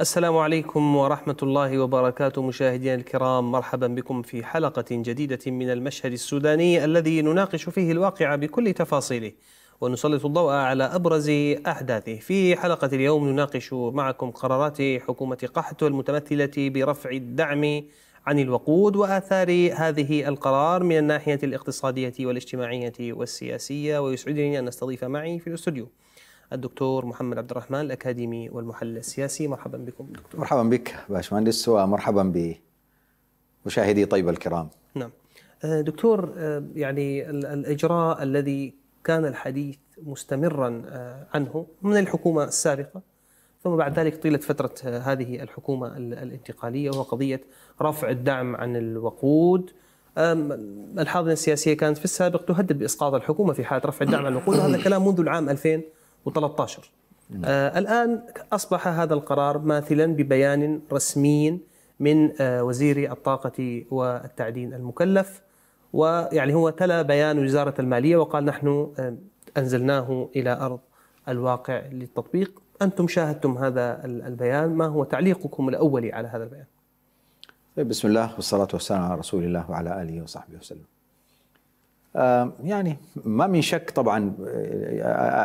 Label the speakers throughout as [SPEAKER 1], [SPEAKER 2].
[SPEAKER 1] السلام عليكم ورحمة الله وبركاته مشاهدينا الكرام. مرحبا بكم في حلقة جديدة من المشهد السوداني الذي نناقش فيه الواقع بكل تفاصيله ونسلط الضوء على أبرز أحداثه. في حلقة اليوم نناقش معكم قرارات حكومة قحط المتمثلة برفع الدعم عن الوقود وآثار هذه القرار من الناحية الاقتصادية والاجتماعية والسياسية ويسعدني أن نستضيف معي في الاستوديو الدكتور محمد عبد الرحمن الأكاديمي والمحلل السياسي. مرحبا بكم دكتور.
[SPEAKER 2] مرحبا بك باشمهندس ومرحبا بمشاهدي طيب الكرام.
[SPEAKER 1] نعم. دكتور يعني الإجراء الذي كان الحديث مستمرا عنه من الحكومة السابقة ثم بعد ذلك طيلة فترة هذه الحكومة الانتقالية وهو قضية رفع الدعم عن الوقود. الحاضنة السياسية كانت في السابق تهدد بإسقاط الحكومة في حالة رفع الدعم عن الوقود وهذا كلام منذ العام 2013 آه الآن أصبح هذا القرار ماثلا ببيان رسمي من آه وزير الطاقة والتعدين المكلف ويعني هو تلا بيان وزارة المالية وقال نحن آه أنزلناه إلى أرض الواقع للتطبيق. أنتم شاهدتم هذا البيان. ما هو تعليقكم الأولي على هذا البيان؟
[SPEAKER 2] بسم الله والصلاة والسلام على رسول الله وعلى آله وصحبه وسلم. يعني ما من شك طبعا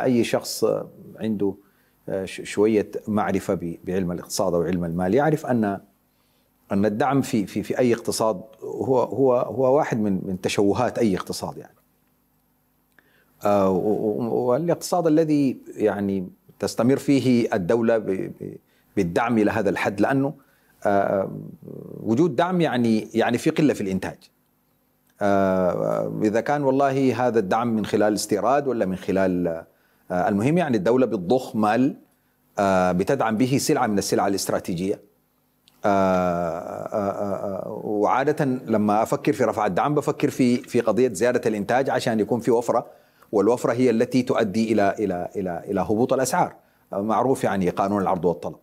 [SPEAKER 2] أي شخص عنده شوية معرفة بعلم الاقتصاد أو علم المال يعرف أن أن الدعم في في في أي اقتصاد هو هو هو واحد من من تشوهات أي اقتصاد يعني. والاقتصاد الذي يعني تستمر فيه الدولة بالدعم إلى هذا الحد لأنه وجود دعم يعني يعني في قلة في الإنتاج. إذا كان والله هذا الدعم من خلال استيراد ولا من خلال المهم يعني الدولة بتضخ مال بتدعم به سلعة من السلع الاستراتيجية. وعادة لما أفكر في رفع الدعم بفكر في في قضية زيادة الإنتاج عشان يكون في وفرة والوفرة هي التي تؤدي إلى إلى إلى إلى هبوط الأسعار. معروف يعني قانون العرض والطلب.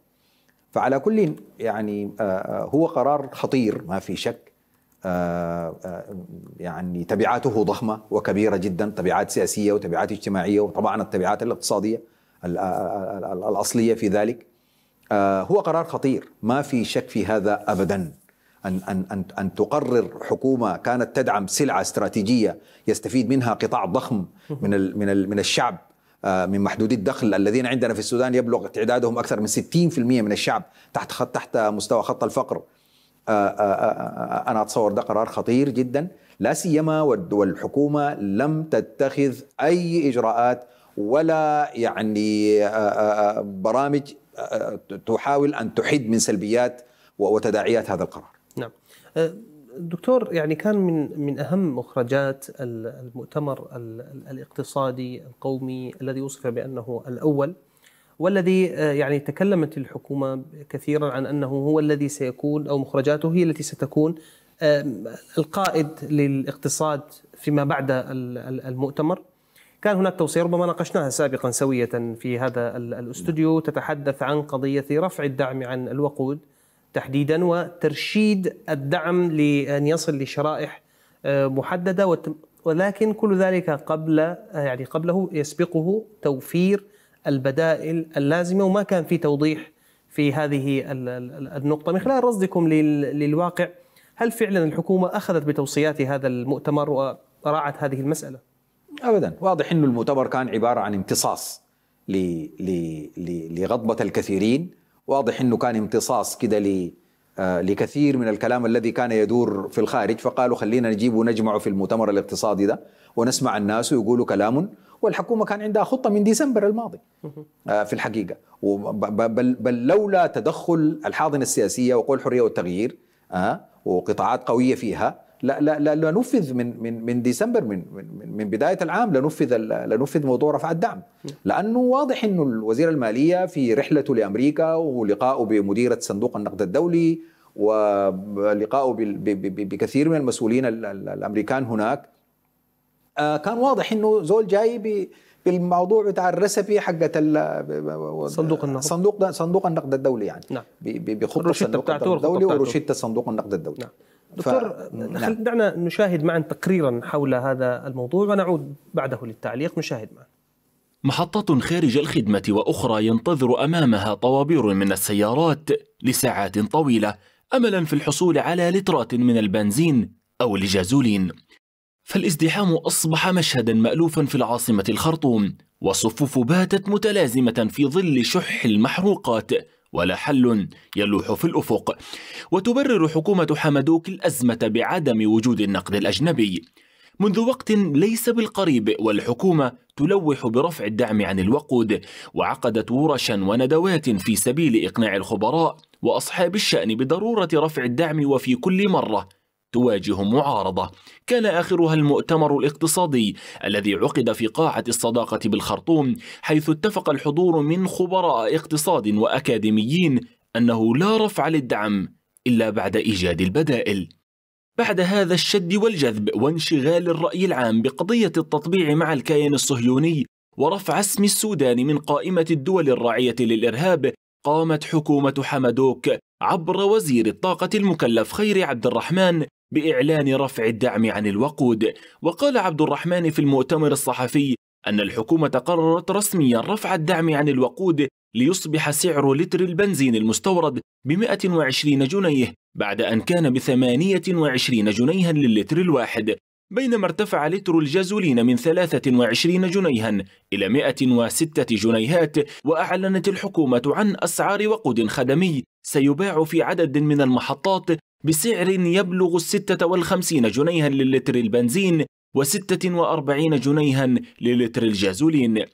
[SPEAKER 2] فعلى كل يعني هو قرار خطير ما في شك. يعني تبعاته ضخمة وكبيرة جدا تبعات سياسية وتبعات اجتماعية وطبعا التبعات الاقتصادية الأصلية في ذلك. هو قرار خطير. ما في شك في هذا أبدا. أن أن أن أن تقرر حكومة كانت تدعم سلعة استراتيجية يستفيد منها قطاع ضخم من من من الشعب من محدودي الدخل. الذين عندنا في السودان يبلغ تعدادهم أكثر من 60% من الشعب تحت تحت مستوى خط الفقر. أنا أتصور ده قرار خطير جدا لا سيما والحكومة لم تتخذ أي إجراءات ولا يعني برامج تحاول أن تحد من سلبيات وتداعيات هذا القرار.
[SPEAKER 1] نعم. دكتور يعني كان من من أهم مخرجات المؤتمر الاقتصادي القومي الذي وصف بأنه الأول والذي يعني تكلمت الحكومة كثيرا عن أنه هو الذي سيكون أو مخرجاته هي التي ستكون القائد للاقتصاد فيما بعد المؤتمر. كان هناك توصية ربما ناقشناها سابقا سوية في هذا الاستوديو. تتحدث عن قضية رفع الدعم عن الوقود تحديدا وترشيد الدعم لأن يصل لشرائح محددة ولكن كل ذلك قبل يعني قبله يسبقه توفير البدائل اللازمة وما كان في توضيح في هذه النقطة. من خلال رصدكم للواقع هل فعلا الحكومة أخذت بتوصيات هذا المؤتمر وراعت هذه المسألة؟
[SPEAKER 2] ابدا. واضح إنه المؤتمر كان عبارة عن امتصاص لغضبة الكثيرين. واضح إنه كان امتصاص كده ل لكثير من الكلام الذي كان يدور في الخارج. فقالوا خلينا نجيب ونجمعه في المؤتمر الاقتصادي ده ونسمع الناس ويقولوا كلام والحكومة كان عندها خطة من ديسمبر الماضي. في الحقيقة. بل, بل لولا تدخل الحاضنة السياسية وقول الحرية والتغيير وقطاعات قوية فيها لا لا لا لنفذ من من من ديسمبر من من من بداية العام لنفذ لنفذ موضوع رفع الدعم. لأنه واضح إنه الوزير المالية في رحلته لأمريكا ولقائه بمديرة صندوق النقد الدولي ولقائه بكثير من المسؤولين الأمريكان هناك. كان واضح إنه زول جاي بالموضوع بتاع الريسبي حقت
[SPEAKER 1] صندوق النقد.
[SPEAKER 2] صندوق صندوق النقد الدولي يعني.
[SPEAKER 1] نعم.
[SPEAKER 2] بخطه صندوق النقد الدولي وروشته صندوق النقد الدولي.
[SPEAKER 1] نعم. دكتور ف... نعم. دعنا نشاهد معا تقريرا حول هذا الموضوع ونعود بعده للتعليق. نشاهد معا.
[SPEAKER 3] محطات خارج الخدمة وأخرى ينتظر أمامها طوابير من السيارات لساعات طويلة أملا في الحصول على لترات من البنزين أو الجازولين. فالازدحام أصبح مشهدا مألوفا في العاصمة الخرطوم والصفوف باتت متلازمة في ظل شح المحروقات ولا حل يلوح في الأفق. وتبرر حكومة حمدوك الأزمة بعدم وجود النقد الأجنبي. منذ وقت ليس بالقريب والحكومة تلوح برفع الدعم عن الوقود وعقدت ورشا وندوات في سبيل إقناع الخبراء وأصحاب الشأن بضرورة رفع الدعم وفي كل مرة. تواجه معارضة. كان آخرها المؤتمر الاقتصادي الذي عقد في قاعة الصداقة بالخرطوم حيث اتفق الحضور من خبراء اقتصاد وأكاديميين أنه لا رفع للدعم إلا بعد إيجاد البدائل. بعد هذا الشد والجذب وانشغال الرأي العام بقضية التطبيع مع الكيان الصهيوني ورفع اسم السودان من قائمة الدول الراعية للإرهاب قامت حكومة حمدوك عبر وزير الطاقة المكلف خيري عبد الرحمن بإعلان رفع الدعم عن الوقود. وقال عبد الرحمن في المؤتمر الصحفي أن الحكومة قررت رسميا رفع الدعم عن الوقود ليصبح سعر لتر البنزين المستورد ب 120 جنيه بعد أن كان ب 28 جنيها للتر الواحد بينما ارتفع لتر الجازولين من 23 جنيها إلى 106 جنيهات. وأعلنت الحكومة عن أسعار وقود خدمي سيباع في عدد من المحطات بسعر يبلغ الستة والخمسين جنيها للتر البنزين وستة وأربعين جنيها للتر الجازولين.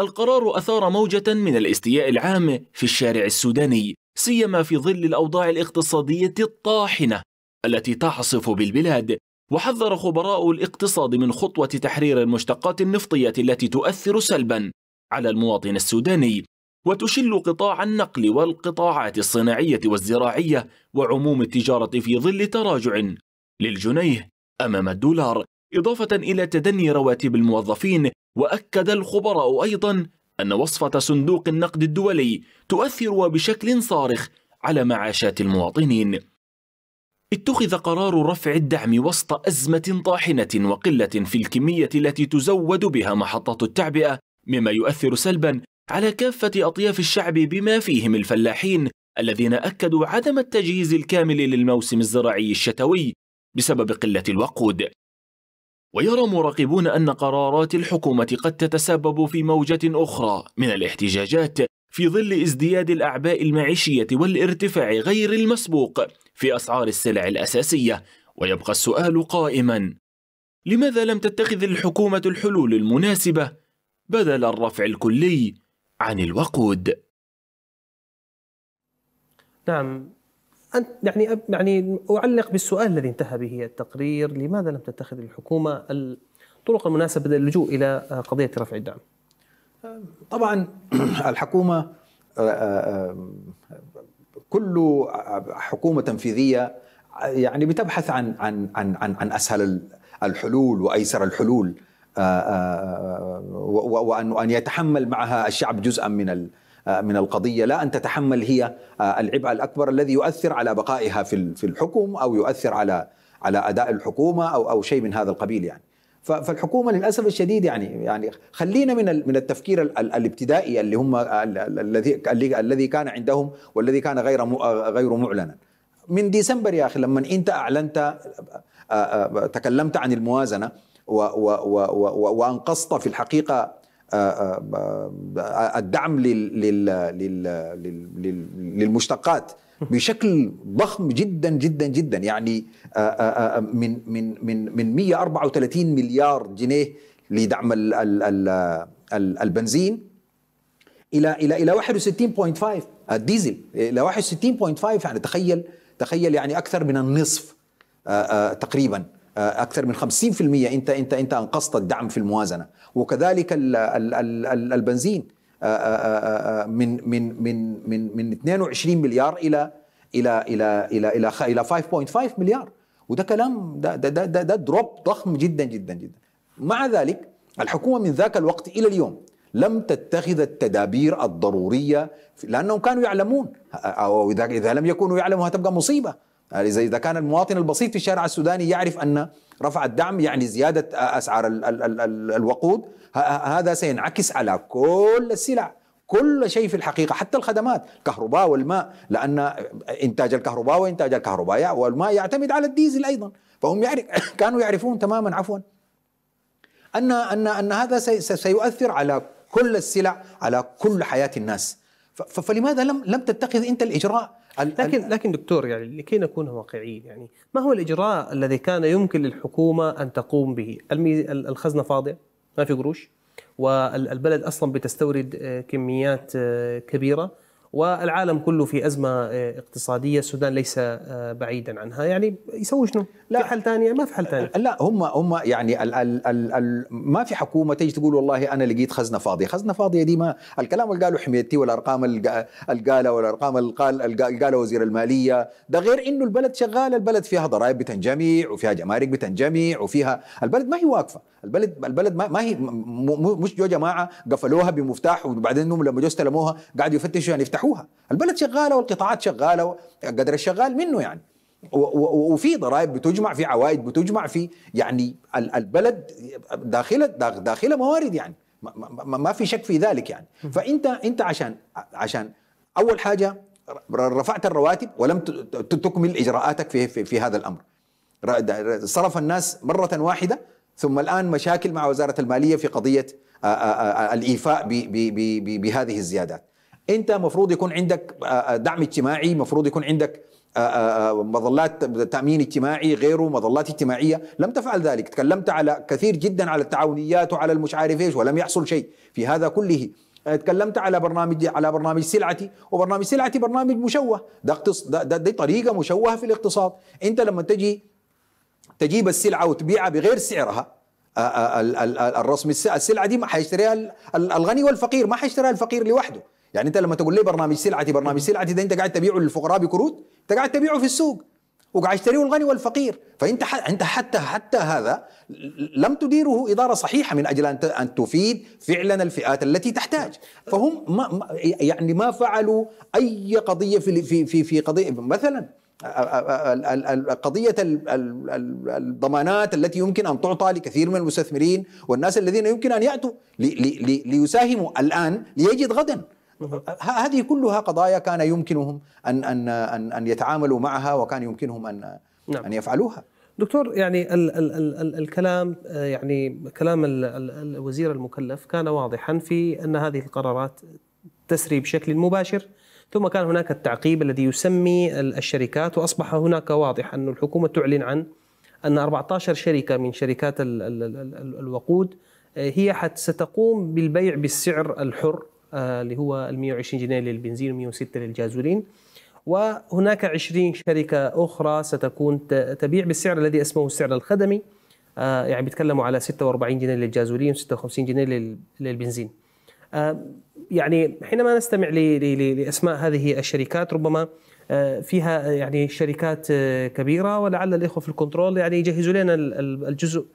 [SPEAKER 3] القرار أثار موجة من الاستياء العام في الشارع السوداني سيما في ظل الأوضاع الاقتصادية الطاحنة التي تعصف بالبلاد وحذر خبراء الاقتصاد من خطوة تحرير المشتقات النفطية التي تؤثر سلبا على المواطن السوداني. وتشل قطاع النقل والقطاعات الصناعية والزراعية وعموم التجارة في ظل تراجع للجنيه أمام الدولار إضافة إلى تدني رواتب الموظفين وأكد الخبراء أيضا أن وصفة صندوق النقد الدولي تؤثر وبشكل صارخ على معاشات المواطنين. اتخذ قرار رفع الدعم وسط أزمة طاحنة وقلة في الكمية التي تزود بها محطات التعبئة مما يؤثر سلبا على كافة أطياف الشعب بما فيهم الفلاحين الذين أكدوا عدم التجهيز الكامل للموسم الزراعي الشتوي بسبب قلة الوقود. ويرى مراقبون أن قرارات الحكومة قد تتسبب في موجة أخرى من الاحتجاجات في ظل ازدياد الأعباء المعيشية والارتفاع غير المسبوق في أسعار السلع الأساسية. ويبقى السؤال قائما لماذا لم تتخذ الحكومة الحلول المناسبة بدل الرفع الكلي عن الوقود.
[SPEAKER 1] نعم. أنت يعني يعني أعلق بالسؤال الذي انتهى به التقرير لماذا لم تتخذ الحكومة الطرق المناسبة للجوء إلى قضية رفع الدعم؟
[SPEAKER 2] طبعا الحكومة آه، آه، كل حكومة تنفيذية يعني بتبحث عن عن عن عن, عن أسهل الحلول وأيسر الحلول. آه، وأن وأن يتحمل معها الشعب جزءا من من القضية. لا أن تتحمل هي العبء الأكبر الذي يؤثر على بقائها في في الحكم أو يؤثر على على أداء الحكومة أو أو شيء من هذا القبيل يعني. فالحكومة للأسف الشديد يعني يعني خلينا من من التفكير الابتدائي اللي هم الذي الذي كان عندهم والذي كان غير غير معلنا. من ديسمبر يا أخي لما أنت أعلنت تكلمت عن الموازنة وأنقصت في الحقيقة الدعم للمشتقات بشكل ضخم جدا جدا جدا. يعني آه، آه، آه، من من من من 134 مليار جنيه لدعم البنزين إلى إلى إلى 61.5 الديزل. إلى 61.5 يعني تخيل تخيل يعني أكثر من النصف تقريبا. أكثر من 50% انت انت أنت أنقصت الدعم في الموازنة. وكذلك البنزين. آه، آه، آه، من من من من من 22 مليار إلى إلى إلى إلى إلى إلى 5.5 مليار. وده كلام ده ده ده, ده دروب ضخم جدا جدا جدا. مع ذلك الحكومة من ذاك الوقت إلى اليوم لم تتخذ التدابير الضرورية لأنهم كانوا يعلمون أو إذا لم يكونوا يعلموا هتبقى مصيبة. اذا إذا كان المواطن البسيط في الشارع السوداني يعرف أن رفع الدعم يعني زيادة أسعار ال ال الوقود هذا سينعكس على كل السلع كل شيء في الحقيقة حتى الخدمات الكهرباء والماء لأن إنتاج الكهرباء وإنتاج الكهرباء والماء يعتمد على الديزل أيضا. فهم يعرف كانوا يعرفون تماما عفوا ان ان أن هذا سيؤثر على كل السلع على كل حياة الناس. فلماذا لم لم تتخذ أنت الإجراء
[SPEAKER 1] لكن لكن دكتور يعني لكي نكون واقعيين يعني ما هو الإجراء الذي كان يمكن للحكومة أن تقوم به؟ الخزنة فاضية ما في قروش والبلد أصلا بتستورد آه، كميات آه، كبيرة والعالم كله في أزمة آه، اقتصادية. السودان ليس آه، بعيدا عنها. يعني يسوي شنو؟ لا في حل ثاني ما في حل ثاني.
[SPEAKER 2] لا هم هم يعني ال ال ال ال ما في حكومة تيجي تقول والله أنا لقيت خزنة فاضية. خزنة فاضية دي ما الكلام اللي قاله حميتي والأرقام اللي والأرقام اللي قال وزير المالية ده غير إنه البلد شغال البلد فيها ضرائب بتنجمع وفيها جمارك بتنجمع وفيها البلد ما هي واقفة. البلد البلد ما, هي مش جو جماعة قفلوها بمفتاح وبعدين انهم لما جو استلموها قاعدوا يفتشوا يعني يفتحوها. البلد شغالة والقطاعات شغالة قدر الشغال منه يعني. وفي ضرائب بتجمع في عوائد بتجمع في يعني البلد داخله داخلة موارد يعني. ما في شك في ذلك يعني. فانت أنت عشان عشان أول حاجة رفعت الرواتب ولم تكمل إجراءاتك في في, في هذا الأمر. صرف الناس مرة واحدة ثم الآن مشاكل مع وزارة المالية في قضية الإيفاء بهذه الزيادات. أنت مفروض يكون عندك آه، آه، دعم اجتماعي مفروض يكون عندك آه، مظلات تأمين اجتماعي غيره مظلات اجتماعية. لم تفعل ذلك تكلمت على كثير جدا على التعاونيات وعلى المش عارف إيش ولم يحصل شيء في هذا كله. تكلمت على برنامج على برنامج سلعتي وبرنامج سلعتي برنامج مشوه. ده, ده, ده دي طريقة مشوهة في الاقتصاد. أنت لما تجي تجيب السلعة وتبيعها بغير سعرها. الرسم السلعة دي ما حيشتريها الغني والفقير ما حيشتريها الفقير لوحده. يعني انت لما تقول لي برنامج سلعتي برنامج سلعتي ده انت قاعد تبيعه للفقراء بكروت؟ انت قاعد تبيعه في السوق وقاعد يشتريه الغني والفقير. فانت انت حتى حتى هذا لم تديره إدارة صحيحة من أجل أن أن تفيد فعلا الفئات التي تحتاج. فهم ما يعني ما فعلوا أي قضية في في في, في قضيه مثلا قضية الضمانات التي يمكن أن تعطى لكثير من المستثمرين والناس الذين يمكن أن يأتوا ليساهموا الآن ليجد غدا هذه كلها قضايا كان يمكنهم ان ان ان أن يتعاملوا معها وكان يمكنهم ان نعم. أن يفعلوها
[SPEAKER 1] دكتور يعني ال ال ال ال الكلام يعني كلام ال ال الوزير المكلف كان واضحا في أن هذه القرارات تسري بشكل مباشر ثم كان هناك التعقيب الذي يسمي الشركات وأصبح هناك واضح أن الحكومة تعلن عن أن 14 شركة من شركات ال ال ال الوقود هي ستقوم بالبيع بالسعر الحر آه، اللي هو ال 120 جنيه للبنزين و 106 للجازولين وهناك 20 شركة أخرى ستكون تبيع بالسعر الذي اسمه السعر الخدمي آه، يعني بيتكلموا على 46 جنيه للجازولين و56 جنيه للبنزين. آه، يعني حينما نستمع لأسماء هذه الشركات ربما فيها يعني شركات كبيرة ولعل الإخوة في الكنترول يعني يجهزوا لنا الجزء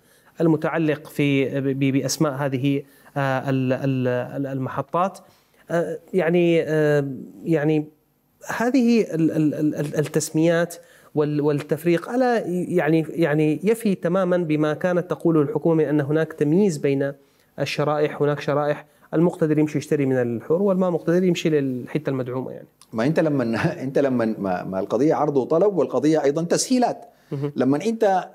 [SPEAKER 1] المتعلق في بأسماء هذه آه، المحطات. آه، يعني آه، يعني هذه التسميات والتفريق ألا يعني يعني يفي تماما بما كانت تقوله الحكومة من أن هناك تمييز بين الشرائح هناك شرائح المقتدر يمشي يشتري من الحر والما مقتدر يمشي للحتة المدعومة يعني.
[SPEAKER 2] ما انت لما انت لما ما القضية عرض وطلب والقضية أيضا تسهيلات. لما انت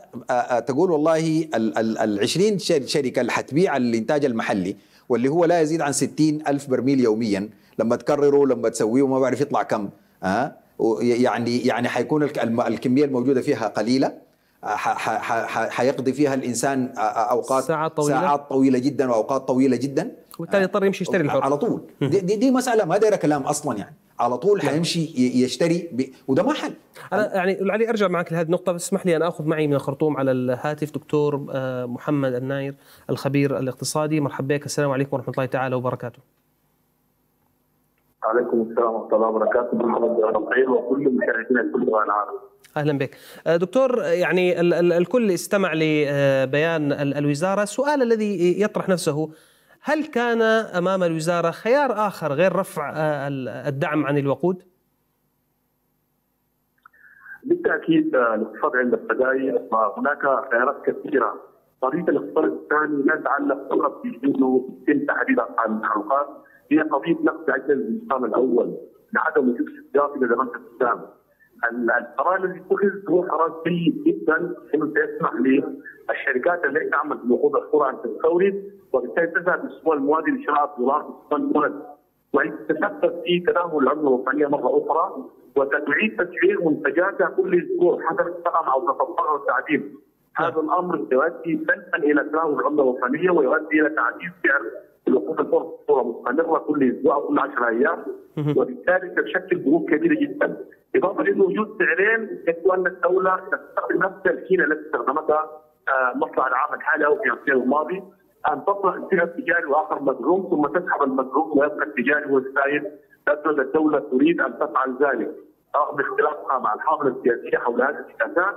[SPEAKER 2] تقول والله ال 20 شركة اللي حتبيع الإنتاج المحلي واللي هو لا يزيد عن 60 ألف برميل يوميا لما تكرره لما تسويه وما بعرف يطلع كم ها يعني يعني حيكون الكمية الموجودة فيها قليلة حيقضي فيها الإنسان أوقات
[SPEAKER 1] ساعات طويلة.
[SPEAKER 2] ساعات طويلة جدا وأوقات طويلة جدا.
[SPEAKER 1] وبالتالي يضطر يمشي يشتري الحر
[SPEAKER 2] على طول. دي, دي, دي مسألة ما دايرة كلام أصلا يعني. على طول. حيمشي يشتري ب... وده ما حل.
[SPEAKER 1] أنا يعني علي أرجع معك لهذه النقطة بس اسمح لي أنا أخذ معي من الخرطوم على الهاتف. دكتور آه، محمد الناير الخبير الاقتصادي. مرحبا بك. السلام عليكم ورحمة الله تعالى وبركاته.
[SPEAKER 4] عليكم السلام ورحمة الله وبركاته. الخير وكل مشاهدينا الكل العالم
[SPEAKER 1] أهلا بك. آه، دكتور يعني الكل استمع لبيان الوزارة. السؤال الذي يطرح نفسه هل كان أمام الوزارة خيار آخر غير رفع آه، الدعم عن الوقود؟
[SPEAKER 4] بالتأكيد آه، الاقتصاد عند البدايه وهناك خيارات كثيرة قضيه الاقتصاد الثاني لا تتعلق فقط بأنه يتم تحديد ارقام التحركات هي قضية نقد عدل النظام الأول لعدم وجود استضافه إلى دراسه الإسلام القرار الذي اتخذ هو قرار سيء جدا. انه سيسمح للشركات التي تعمل بوقود القرى ان تستورد وبالتالي تذهب بالسوق الموازي لشراء الدولار في البلد وان تتسبب في تدهور العملة الوطنية مرة أخرى وتعيد تسعير منتجاتها كل أسبوع حسب الثقم أو تطبقها التعديل. هذا الأمر يؤدي سلبا إلى تدهور العملة الوطنية ويؤدي إلى تعديل سعر الوقود الفرص بصوره مستمرة كل أسبوع أو كل 10 أيام. وبالتالي تشكل ضغوط كبيرة جدا. اضافه إلى وجود سعرين يبدو أن الدولة تستخدم نفس الحيلة التي استخدمتها آه، مصنع العام الحالي أو في السنة الماضي أن تطرح السعر التجاري وآخر مدعوم ثم تسحب المدعوم ويبقى التجاري هو السائد. تبدو الدولة تريد أن تفعل ذلك رغم اختلافها مع الحاضنة السياسية حول هذه السياسات.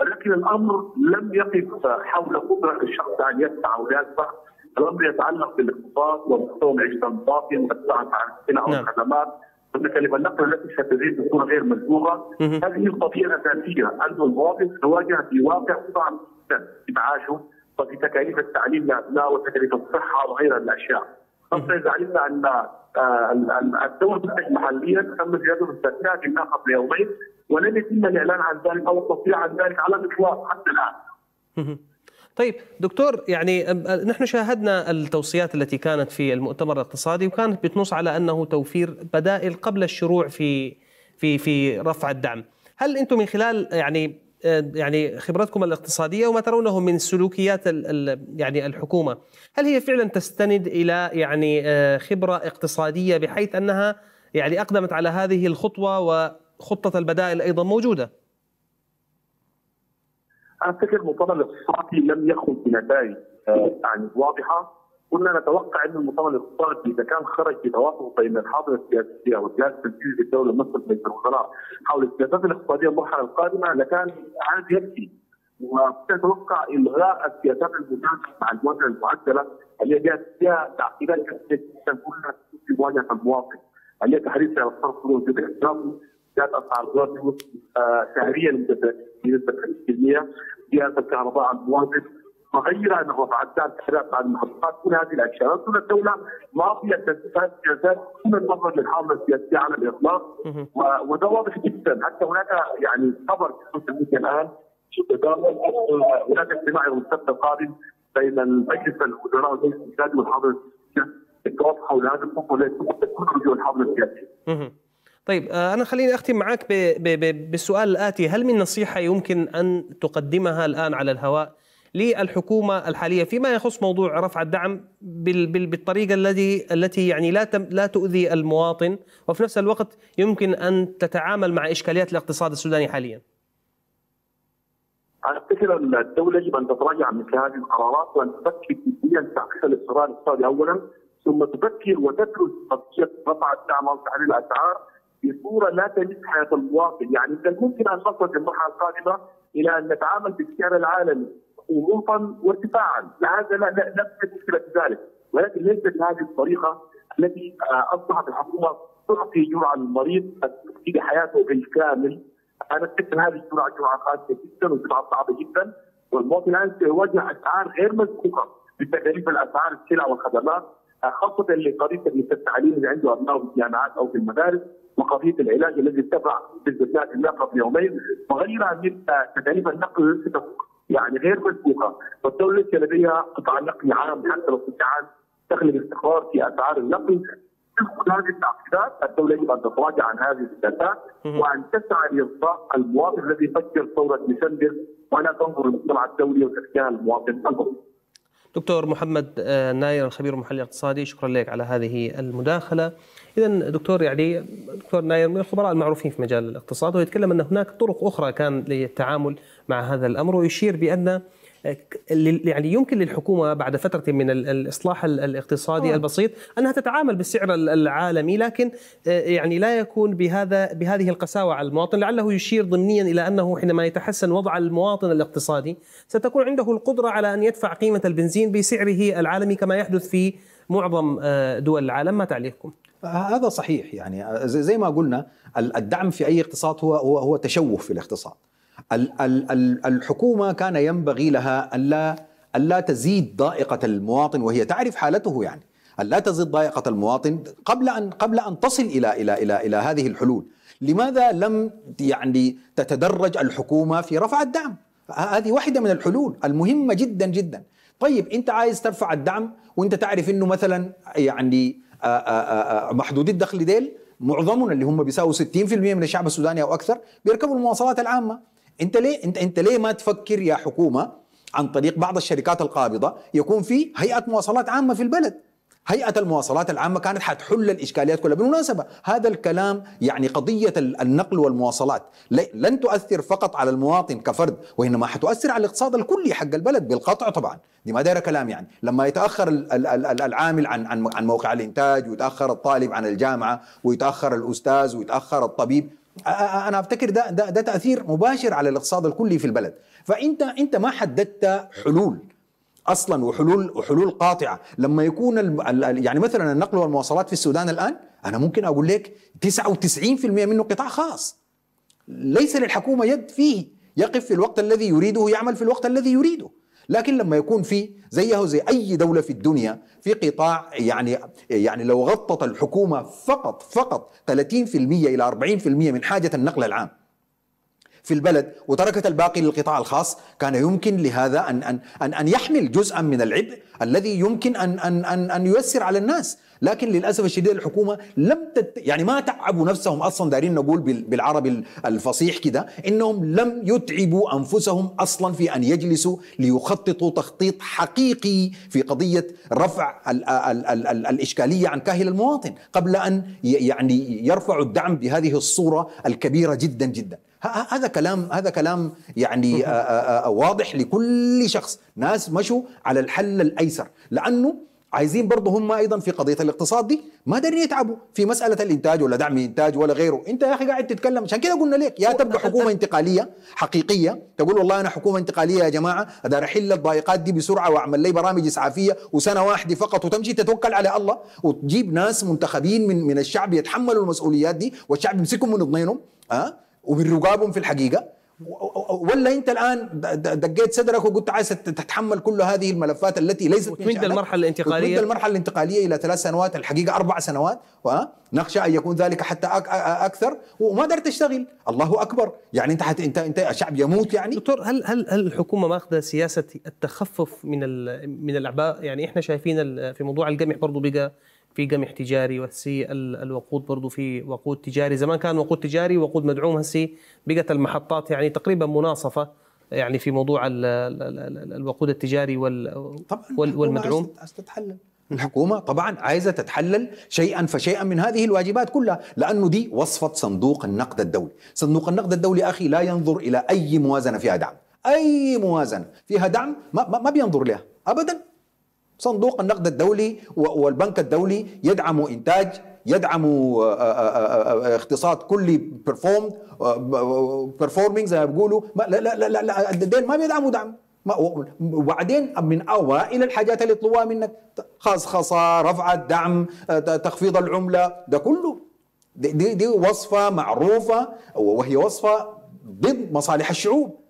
[SPEAKER 4] ولكن الأمر لم يقف حول قدرة الشخص أن يدفع أو يدفع. الأمر يتعلق بالاقتصاد ومستوى المعيشه المواطن والسعه على السلع
[SPEAKER 1] نعم.
[SPEAKER 4] والخدمات. وتكاليف النقل التي ستزيد بصورة غير مسبوقه. هذه القضية الأساسية ان المواطن سيواجه في واقع صعب جدا في معاشه وفي تكاليف التعليم لأبنائه وتكاليف الصحة وغيرها من الأشياء. خاصه إذا علمنا أن آه، ال- ال- الدور المنتج محليا تم زيادته باستثناء الناس قبل يومين ولم يتم الإعلان عن ذلك أو التصريح عن ذلك على الإطلاق حتى
[SPEAKER 1] الآن. طيب دكتور يعني نحن شاهدنا التوصيات التي كانت في المؤتمر الاقتصادي وكانت بتنص على أنه توفير بدائل قبل الشروع في في في رفع الدعم. هل أنتم من خلال يعني يعني خبرتكم الاقتصادية وما ترونه من سلوكيات يعني الحكومة، هل هي فعلا تستند إلى يعني خبرة اقتصادية بحيث أنها يعني أقدمت على هذه الخطوة وخطة البدائل أيضا موجودة؟
[SPEAKER 4] اعتقد المؤتمر الاقتصادي لم يخرج بنتائج آه، يعني واضحة. كنا نتوقع إن المؤتمر الاقتصادي إذا كان خرج بتوافق بين الحاضنه السياسية والجهاز التنفيذي للدولة مصر بين الوزراء حول السياسات الاقتصادية المرحلة القادمة لكان هذا يكفي وكنت أتوقع الغاء السياسات المناسبه مع المواجهه المعدلة اللي جاءت فيها تعقيدات كثيرة جدا. كلها في مواجهة المواطن اللي هي تحرير سعر الصرف وجود الاحترافي زياده أسعار الغاز آه، شهريا بنسبه 50% زياده الكهرباء على المواطن وغيرها ان رفع الدعم تحريرات على المحطات كل هذه الأشياء. تكون الدولة ماضيه تنفيذ سياسات دون النظر للحاضنه السياسيه على الإطلاق. وده واضح جدا. حتى هناك يعني خبر في السوشيال ميديا الآن هناك اجتماع يوم السبت القادم بين المجلس الوزراء والمجلس السياسي والحاضنه السياسيه للتوافق حول هذه الخطوه التي تكون رجوع الحاضنه السياسيه.
[SPEAKER 1] طيب آه، أنا خليني أختم معك بالسؤال الآتي هل من نصيحة يمكن أن تقدمها الآن على الهواء للحكومة الحالية فيما يخص موضوع رفع الدعم بال- بال- بالطريقة التي التي يعني لا لا تؤذي المواطن وفي نفس الوقت يمكن أن تتعامل مع إشكاليات الاقتصاد السوداني حاليا؟
[SPEAKER 4] أن الدولة يجب أن تتراجع عن مثل هذه القرارات وأن تفكر جديا تحقيق الاستقرار الاقتصادي اولا ثم تفكر وتدرس قضية رفع الدعم أو تحرير الأسعار بصورة لا تمس حياه المواطن، يعني من الممكن ان نصل في المرحله القادمة إلى أن نتعامل بالسعر العالمي هبوطا وارتفاعا، لا هذا لا توجد مشكلة في ذلك، ولكن ليست بهذه الطريقة التي آه، أصبحت الحكومة تعطي جرعه للمريض تفقد حياته بالكامل. أنا افتكر هذه الجرعة جرعة قاسية جدا وجرعة صعبة جدا. والمواطن الآن سيواجه أسعار غير مسبوقه بتكاليف الأسعار السلع والخدمات. خاصه اللي قضية التعليم اللي عنده ابنائه في الجامعات أو في المدارس وقضية العلاج الذي ارتفع بالذات قبل يومين وغيرها من تكاليف النقل التي يعني غير مسبوقة. والدولة ليس لديها قطاع نقل عام حتى لو استطاعت تخلق استقرار في أسعار النقل. هذه التعقيدات الدولة يجب أن تتراجع عن هذه السياسات وأن تسعى لإرضاء المواطن الذي يفكر ثوره ديسمبر ولا تنظر للمجتمع الدولي وتفكير المواطن البسيط.
[SPEAKER 1] دكتور محمد آه، ناير الخبير المحلي الاقتصادي شكرا لك على هذه المداخلة. اذا دكتور يعني دكتور ناير من الخبراء المعروفين في مجال الاقتصاد ويتكلم أن هناك طرق أخرى كان للتعامل مع هذا الأمر ويشير بأن يعني يمكن للحكومة بعد فترة من ال- الإصلاح ال- الاقتصادي البسيط أنها تتعامل بالسعر ال- العالمي لكن آه، يعني لا يكون بهذا بهذه القساوة على المواطن لعله يشير ضمنيا إلى أنه حينما يتحسن وضع المواطن الاقتصادي ستكون عنده القدرة على أن يدفع قيمة البنزين بسعره العالمي كما يحدث في معظم آه، دول العالم. ما تعليقكم؟
[SPEAKER 2] هذا صحيح يعني زي زي ما قلنا ال- الدعم في أي اقتصاد هو هو هو تشوه في الاقتصاد. ال- ال- ال- الحكومة كان ينبغي لها الا الا تزيد ضائقة المواطن وهي تعرف حالته يعني. الا تزيد ضائقة المواطن قبل أن قبل أن تصل إلى إلى إلى إلى هذه الحلول. لماذا لم يعني تتدرج الحكومة في رفع الدعم؟ هذه واحدة من الحلول المهمة جدا جدا. طيب أنت عايز ترفع الدعم وأنت تعرف إنه مثلا يعني محدودي الدخل ديل معظمنا اللي هم بيساووا 60% من الشعب السوداني أو أكثر بيركبوا المواصلات العامة. انت ليه انت انت ليه ما تفكر يا حكومة عن طريق بعض الشركات القابضة؟ يكون في هيئة مواصلات عامة في البلد. هيئة المواصلات العامة كانت حتحل الإشكاليات كلها بالمناسبة. هذا الكلام يعني قضية ال- النقل والمواصلات. لن تؤثر فقط على المواطن كفرد وإنما حتؤثر على الاقتصاد الكلي حق البلد بالقطع طبعا. دي ما دايرة كلام يعني. لما ال- العامل عن عن عن موقع الإنتاج ويتأخر الطالب عن الجامعة ويتأخر الأستاذ ويتأخر الطبيب أنا أفتكر ده, ده ده تأثير مباشر على الاقتصاد الكلي في البلد. فانت أنت ما حددت حلول أصلا وحلول وحلول قاطعة. لما يكون ال- ال- يعني مثلا النقل والمواصلات في السودان الآن أنا ممكن أقول لك 99% منه قطاع خاص. ليس للحكومة يد فيه. يقف في الوقت الذي يريده يعمل في الوقت الذي يريده. لكن لما يكون في زيه زي أي دولة في الدنيا في قطاع يعني يعني لو غطت الحكومة فقط فقط 30% إلى 40% من حاجة النقل العام في البلد وتركت الباقي للقطاع الخاص كان يمكن لهذا أن أن أن, أن يحمل جزءا من العبء الذي يمكن أن أن أن, أن ييسر على الناس. لكن للأسف الشديد الحكومة لم تت يعني ما تعبوا نفسهم أصلا دارين نقول بال- بالعربي الفصيح كده إنهم لم يتعبوا أنفسهم أصلا في أن يجلسوا ليخططوا تخطيط حقيقي في قضية رفع ال ال ال ال الإشكالية عن كاهل المواطن قبل أن يعني يرفعوا الدعم بهذه الصورة الكبيرة جدا جدا. هذا كلام هذا كلام يعني آه، آه، آه، واضح لكل شخص. ناس مشوا على الحل الأيسر لأنه عايزين برضه هم أيضا في قضية الاقتصاد دي ما دارين يتعبوا في مسألة الإنتاج ولا دعم الإنتاج ولا غيره. أنت يا أخي قاعد تتكلم عشان كده قلنا لك يا تبقى حكومة انتقالية حقيقية تقول والله أنا حكومة انتقالية يا جماعة ادار احل الضائقات دي بسرعة وأعمل لي برامج إسعافية وسنة واحدة فقط وتمشي تتوكل على الله وتجيب ناس منتخبين من من الشعب يتحملوا المسؤوليات دي والشعب يمسكهم من اضنينهم ها؟ ومن رقابهم في الحقيقة. ولا انت الآن دقيت صدرك وقلت عايز تت- تتحمل كل هذه الملفات التي ليست من
[SPEAKER 1] وتمد
[SPEAKER 2] شأنك.
[SPEAKER 1] المرحلة الانتقالية.
[SPEAKER 2] وتمد المرحلة الانتقالية إلى ثلاث سنوات الحقيقة أربع سنوات ونخشى أن يكون ذلك حتى أكثر وما قدرت تشتغل الله أكبر يعني أنت حت انت أنت الشعب يموت يعني
[SPEAKER 1] دكتور هل هل هل الحكومة ماخذة سياسة التخفف من من الأعباء يعني إحنا شايفين في موضوع القمح برضه بقى في قمح تجاري وهسي ال- الوقود برضه في وقود تجاري. زمان كان وقود تجاري وقود مدعوم هسي بقت المحطات يعني تقريبا مناصفة يعني في موضوع ال ال ال الوقود التجاري وال
[SPEAKER 2] طبعا
[SPEAKER 1] والمدعوم.
[SPEAKER 2] عايزة تتحلل. الحكومة طبعا عايزة تتحلل شيئا فشيئا من هذه الواجبات كلها لأنه دي وصفة صندوق النقد الدولي. صندوق النقد الدولي أخي لا ينظر إلى أي موازنة فيها دعم. أي موازنة فيها دعم ما, ما, ما بينظر لها أبدا. صندوق النقد الدولي والبنك الدولي آه، آه، آه، اقتصاد كلي perform performing زي ما بيقولوا. لا لا لا لا, الدين ما بيدعموا دعم. وبعدين من اوائل الحاجات اللي يطلبوها منك. خصخصه رفع الدعم آه، تخفيض العملة. ده كله. دي, دي وصفة معروفة وهي وصفة ضد مصالح الشعوب.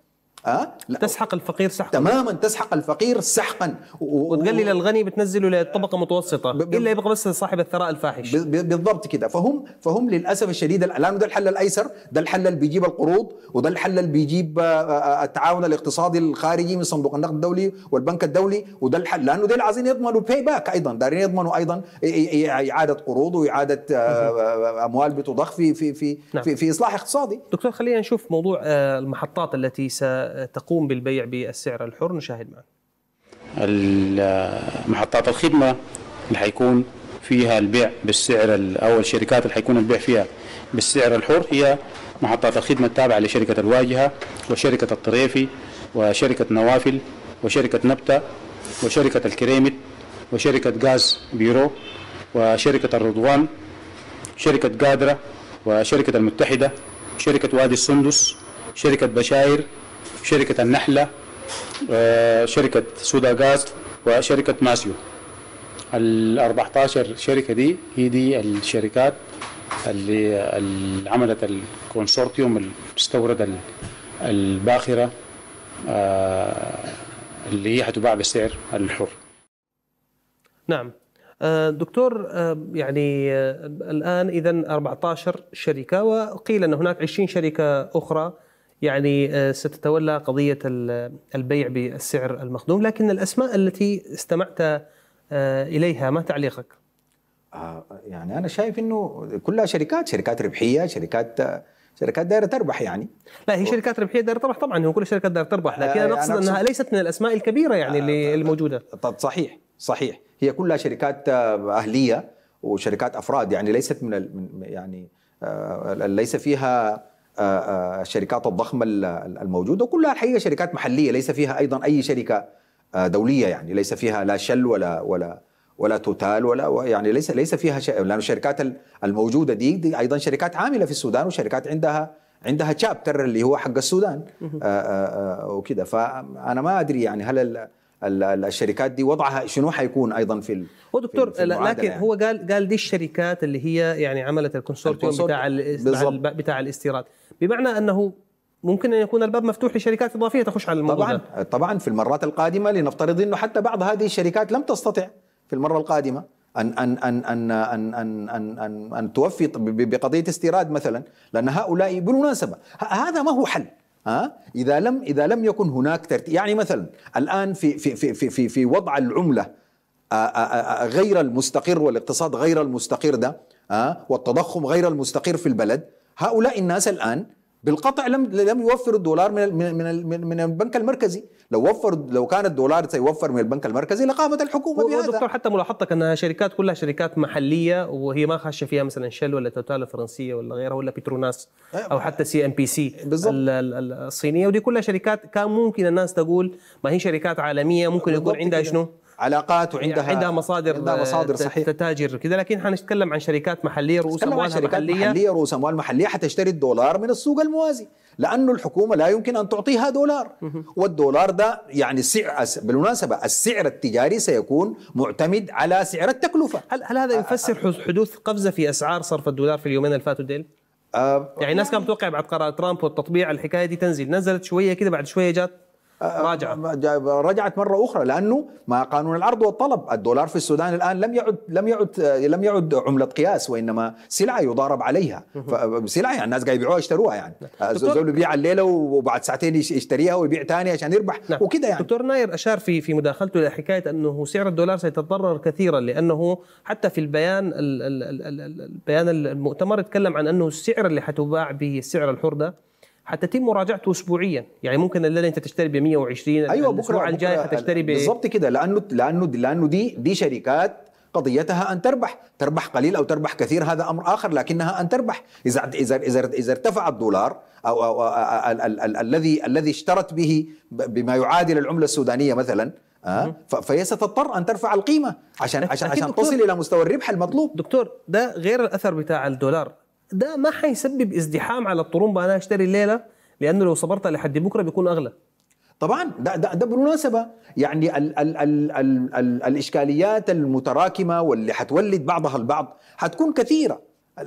[SPEAKER 2] أه؟ لا.
[SPEAKER 1] تسحق الفقير سحقا.
[SPEAKER 2] تماما تسحق الفقير سحقا. و-
[SPEAKER 1] وتقلل الغني بتنزله للطبقه متوسطة.
[SPEAKER 2] ب- ب-
[SPEAKER 1] إلا يبقى بس صاحب الثراء الفاحش.
[SPEAKER 2] ب- ب- بالضبط كده. فهم فهم للأسف الشديد الآن. ده الحل الأيسر. ده الحل اللي بيجيب القروض وده الحل اللي بيجيب آه، آه، التعاون الاقتصادي الخارجي من صندوق النقد الدولي والبنك الدولي. وده الحل. لأنه دول عايزين يضمنوا pay back أيضا. دارين يضمنوا أيضا إعادة قروض وإعادة آه، آه، أموال بتضخ في في في
[SPEAKER 1] نعم.
[SPEAKER 2] في, في إصلاح اقتصادي.
[SPEAKER 1] دكتور خلينا نشوف موضوع آه، المحطات التي ستقوم بالبيع بالسعر الحر نشاهد معنا.
[SPEAKER 5] محطات الخدمة اللي حيكون فيها البيع بالسعر ال- أو الشركات اللي حيكون البيع فيها بالسعر الحر هي محطات الخدمة التابعة لشركة الواجهة وشركة الطريفي وشركة نوافل وشركة نبتة وشركة الكريمت وشركة غاز بيرو وشركة الرضوان شركة قادرة وشركة المتحدة شركة وادي السندس شركة بشاير شركة النحلة آه، شركة سودا غاز وشركة ماسيو. ال 14 شركة دي هي دي الشركات اللي, اللي عملت ال consortium اللي استورد ال- الباخرة آه، اللي هي حتباع بالسعر الحر.
[SPEAKER 1] نعم. آه، دكتور يعني الآن إذا 14 شركة وقيل أن هناك 20 شركة أخرى يعني آه، ستتولى قضية ال- البيع بالسعر المخدوم. لكن الأسماء التي استمعت آه، إليها ما تعليقك؟
[SPEAKER 2] آه، يعني أنا شايف إنه كلها شركات شركات ربحية شركات شركات دايرة تربح يعني.
[SPEAKER 1] لا هي شركات ربحية دايرة تربح. طبعا هو كل الشركات دايرة تربح. لكن أنا أقصد
[SPEAKER 2] أنا أقصد-
[SPEAKER 1] انها ليست من الأسماء الكبيرة يعني اللي الموجوده
[SPEAKER 2] طب صحيح صحيح. هي كلها شركات أهلية وشركات أفراد. يعني ليست من يعني ليس فيها الشركات الضخمه ال- الموجوده وكلها الحقيقة شركات محلية ليس فيها أيضا أي شركة آه، دولية يعني. ليس فيها لا شل ولا ولا ولا توتال ولا يعني ليس ليس فيها شيء لأن الشركات ال- الموجودة دي, دي أيضا شركات عاملة في السودان وشركات عندها عندها تشابتر اللي هو حق السودان. آه، آه، آه، وكذا فأنا ما أدري يعني هل الشركات دي وضعها شنو حيكون أيضا في ال-
[SPEAKER 1] هو دكتور
[SPEAKER 2] في-
[SPEAKER 1] لكن
[SPEAKER 2] يعني.
[SPEAKER 1] هو قال قال دي الشركات اللي هي يعني عملت ال
[SPEAKER 2] consortium
[SPEAKER 1] بتاع ال-
[SPEAKER 2] بالضبط.
[SPEAKER 1] بتاع, الاستيراد بمعنى أنه ممكن أن يكون الباب مفتوح لشركات إضافية تخش على الموضوع
[SPEAKER 2] طبعا
[SPEAKER 1] ده.
[SPEAKER 2] طبعا في المرات القادمة لنفترض إنه حتى بعض هذه الشركات لم تستطع في المرة القادمة ان ان ان ان ان ان ان, أن, أن توفي ب- ب- بقضية استيراد مثلا لأن هؤلاء بالمناسبة ه- هذا ما هو حل ها؟ إذا لم إذا لم يكن هناك ترتيب يعني مثلا الآن في في في في في, في وضع العملة غير المستقر والاقتصاد غير المستقر ده والتضخم غير المستقر في البلد هؤلاء الناس الآن بالقطع لم لم يوفروا الدولار من من من البنك المركزي. لو وفر لو كان الدولار سيوفر من البنك المركزي لقامت
[SPEAKER 1] الحكومة
[SPEAKER 2] بهذا
[SPEAKER 1] دكتور حتى ملاحظتك انها شركات كلها شركات محلية وهي ما خاشة فيها مثلا شل ولا توتال الفرنسيه ولا غيرها ولا بتروناس أو حتى
[SPEAKER 2] CNPC.
[SPEAKER 1] الصينية ودي كلها شركات كان ممكن الناس تقول ما هي شركات عالمية ممكن يكون عندها. شنو؟
[SPEAKER 2] علاقات وعندها
[SPEAKER 1] عندها مصادر
[SPEAKER 2] عندها مصادر صحيح.
[SPEAKER 1] تتاجر كذا. لكن حنتكلم عن شركات محلية رؤوس اموالها
[SPEAKER 2] شركات محلية, محلية, رؤوس أموال محلية حتشتري الدولار من السوق الموازي. لأنه الحكومة لا يمكن أن تعطيها دولار. والدولار ده يعني سعر بالمناسبة السعر التجاري سيكون معتمد على سعر التكلفة.
[SPEAKER 1] هل هل هذا يفسر حدوث- قفزة في أسعار صرف الدولار في اليومين اللي فاتوا ديل؟
[SPEAKER 2] آه
[SPEAKER 1] يعني الناس كانت متوقعة بعد قرار ترامب والتطبيع الحكاية دي تنزل. نزلت شوية كده بعد شوية جات راجعه
[SPEAKER 2] جا- رجعت مرة أخرى لأنه ما قانون العرض والطلب. الدولار في السودان الآن لم يعد لم يعد لم يعد عملة قياس وإنما سلعة يضارب عليها. سلعة يعني الناس قاعد يبيعوها يشتروها يعني. زول يبيع الليلة وبعد ساعتين يش- يشتريها ويبيع ثاني عشان يربح
[SPEAKER 1] نعم.
[SPEAKER 2] وكده يعني.
[SPEAKER 1] دكتور ناير أشار في في مداخلته إلى حكاية أنه سعر الدولار سيتضرر كثيرا لأنه حتى في البيان ال- ال- ال- ال- البيان المؤتمر يتكلم عن أنه السعر اللي حتباع به السعر الحر ده حتتم مراجعته اسبوعيا. يعني ممكن الليلة أنت تشتري ب 120 أيوه
[SPEAKER 2] بكرة
[SPEAKER 1] الجاي حتشتري ب
[SPEAKER 2] بالضبط كده. لأنه لأنه لأنه دي دي شركات قضيتها أن تربح، تربح قليل أو تربح كثير هذا أمر آخر لكنها أن تربح، إذا إذا إذا إذا ارتفع الدولار أو, أو, أو ال- ال- ال- الذي الذي اشترت به بما يعادل العملة السودانية مثلا ف- فهي ستضطر أن ترفع القيمة عشان عشان عشان تصل إلى مستوى الربح المطلوب.
[SPEAKER 1] دكتور ده غير الأثر بتاع الدولار. ده ما حيسبب ازدحام على الطرمبة أنا أشتري الليلة لأنه لو صبرت لحد بكرة بيكون أغلى.
[SPEAKER 2] طبعا ده ده, ده بالمناسبة. يعني ال ال ال ال ال الإشكاليات المتراكمة واللي حتولد بعضها البعض حتكون كثيرة.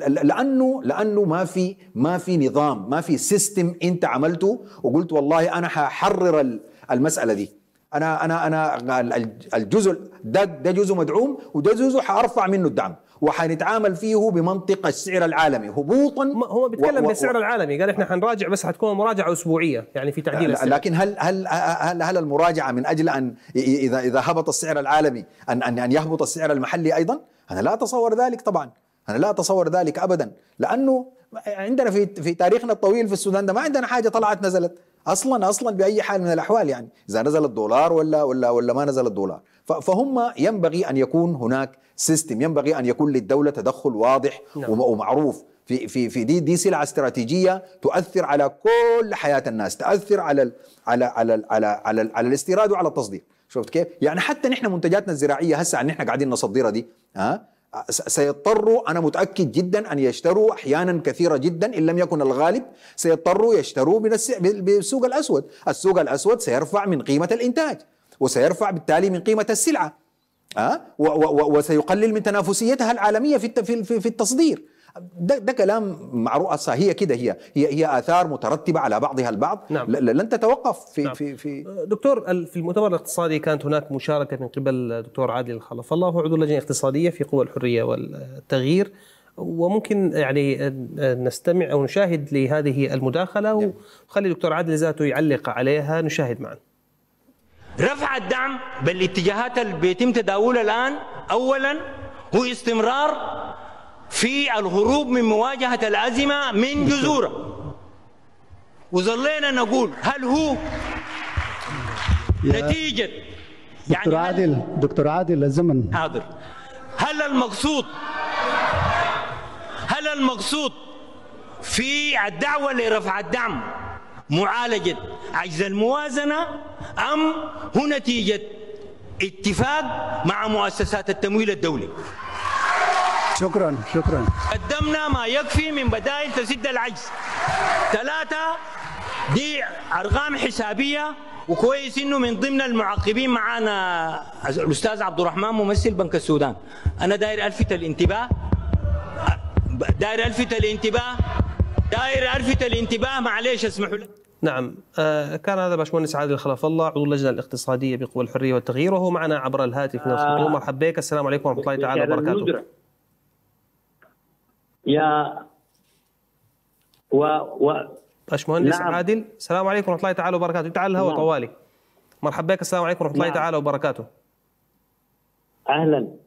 [SPEAKER 2] لأنه لأنه ما في ما في نظام ما في سيستم أنت عملته وقلت والله أنا ححرر ال- المسألة دي. أنا أنا أنا ال- ال- الجزء ده ده جزء مدعوم وده جزء حأرفع منه الدعم. وحنتعامل فيه بمنطق السعر العالمي. هبوطا
[SPEAKER 1] هو بيتكلم
[SPEAKER 2] و-
[SPEAKER 1] بالسعر العالمي. قال إحنا حنراجع بس حتكون مراجعة أسبوعية يعني في تعديل السعر.
[SPEAKER 2] لكن هل هل هل هل المراجعة من أجل أن اذا إذا هبط السعر العالمي ان ان أن يهبط السعر المحلي أيضا؟ أنا لا أتصور ذلك طبعا. أنا لا أتصور ذلك ابدا. لأنه عندنا في في تاريخنا الطويل في السودان ده ما عندنا حاجة طلعت نزلت. أصلا أصلا بأي حال من الأحوال يعني. إذا نزل الدولار ولا ولا ولا ما نزل الدولار. فهم ينبغي أن يكون هناك system ينبغي أن يكون للدولة تدخل واضح
[SPEAKER 1] نعم.
[SPEAKER 2] وم- ومعروف في في في دي دي سلعة استراتيجية تؤثر على كل حياة الناس تاثر على ال على على ال على على, ال على الاستيراد وعلى التصدير. شفت كيف؟ يعني حتى نحن منتجاتنا الزراعية هسه ان إحنا قاعدين نصدرها دي ها س- سيضطروا أنا متأكد جدا أن يشتروا أحيانا كثيرة جدا إن لم يكن الغالب سيضطروا يشتروا من الس- بالسوق الأسود. السوق الأسود سيرفع من قيمة الإنتاج. وسيرفع بالتالي من قيمة السلعة. ها و- و- و- وسيقلل من تنافسيتها العالمية في في التصدير. ده, ده كلام معروف. هي كده هي هي هي آثار مترتبة على بعضها البعض.
[SPEAKER 1] نعم.
[SPEAKER 2] لن تتوقف في
[SPEAKER 1] نعم.
[SPEAKER 2] في في
[SPEAKER 1] دكتور في المؤتمر الاقتصادي كانت هناك مشاركة من قبل دكتور عادل خلف الله هو عضو اللجنة الاقتصادية في قوى الحرية والتغيير. وممكن يعني نستمع أو نشاهد لهذه المداخلة. وخلي دكتور عادل ذاته يعلق عليها. نشاهد معا.
[SPEAKER 6] رفع الدعم بالاتجاهات اللي بيتم تداولها الآن اولا هو استمرار في الهروب من مواجهة الأزمة من جذورها وظلينا نقول هل هو نتيجة؟
[SPEAKER 7] دكتور
[SPEAKER 6] هل-
[SPEAKER 7] عادل دكتور عادل الزمن.
[SPEAKER 6] حاضر. هل المقصود هل المقصود في الدعوة لرفع الدعم؟ معالجة. عجز الموازنة أم هو نتيجة اتفاق مع مؤسسات التمويل الدولي؟
[SPEAKER 7] شكرا شكرا.
[SPEAKER 6] قدمنا ما يكفي من بدائل تسد العجز. ثلاثة دي أرقام حسابية وكويس إنه من ضمن المعقبين معانا الأستاذ عبد الرحمن ممثل بنك السودان. أنا داير ألفت الانتباه. داير ألفت الانتباه. داير الفت الانتباه معلش اسمحوا لي.
[SPEAKER 1] نعم آه، كان هذا باشمهندس عادل خلف الله عضو اللجنة الاقتصادية بقوى الحرية والتغيير وهو معنا عبر الهاتف من الخطوة مرحبا بك السلام عليكم ورحمة الله تعالى وبركاته.
[SPEAKER 8] يا و و
[SPEAKER 1] باشمهندس
[SPEAKER 8] نعم.
[SPEAKER 1] عادل السلام عليكم ورحمة الله تعالى وبركاته. تعال الهواء
[SPEAKER 8] نعم.
[SPEAKER 1] طوالي. مرحبا بك السلام عليكم ورحمة الله
[SPEAKER 8] نعم.
[SPEAKER 1] تعالى وبركاته.
[SPEAKER 8] أهلا.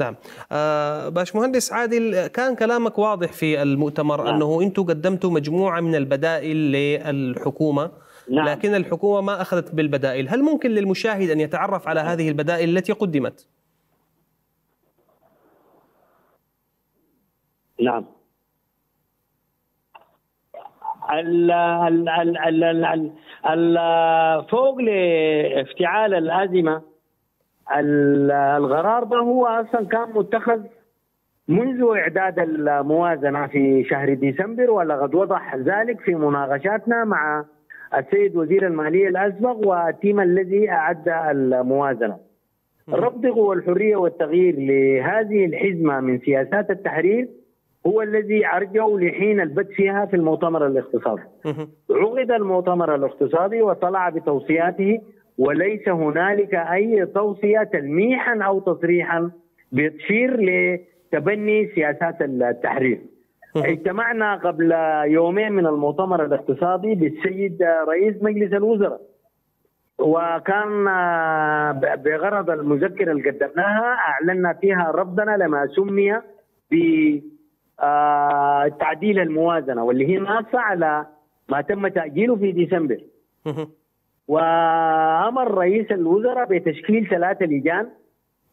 [SPEAKER 1] نعم آه باشمهندس عادل كان كلامك واضح في المؤتمر
[SPEAKER 8] نعم.
[SPEAKER 1] أنه أنتم قدمتوا مجموعة من البدائل للحكومة
[SPEAKER 8] نعم.
[SPEAKER 1] لكن الحكومة ما أخذت بالبدائل هل ممكن للمشاهد أن يتعرف على هذه البدائل التي قدمت
[SPEAKER 8] نعم ال ال ال ال ال ال فوق لافتعال الأزمة ال- القرار ده هو أصلا كان متخذ منذ إعداد الموازنة في شهر ديسمبر ولقد وضح ذلك في مناقشاتنا مع السيد وزير المالية الأسبق والتيم الذي أعد الموازنة. ربط قوى الحريه والتغيير لهذه الحزمة من سياسات التحرير هو الذي ارجعوا لحين البت فيها في المؤتمر الاقتصادي. عقد المؤتمر الاقتصادي وطلع بتوصياته وليس هنالك أي توصية تلميحا أو تصريحا بتشير لتبني سياسات التحرير. اجتمعنا قبل يومين من المؤتمر الاقتصادي بالسيد رئيس مجلس الوزراء وكان بغرض المذكرة اللي قدمناها أعلنا فيها رفضنا لما سمي ب آه، تعديل الموازنة واللي هي ناصه على ما تم تأجيله في ديسمبر. وأمر رئيس الوزراء بتشكيل ثلاثة لجان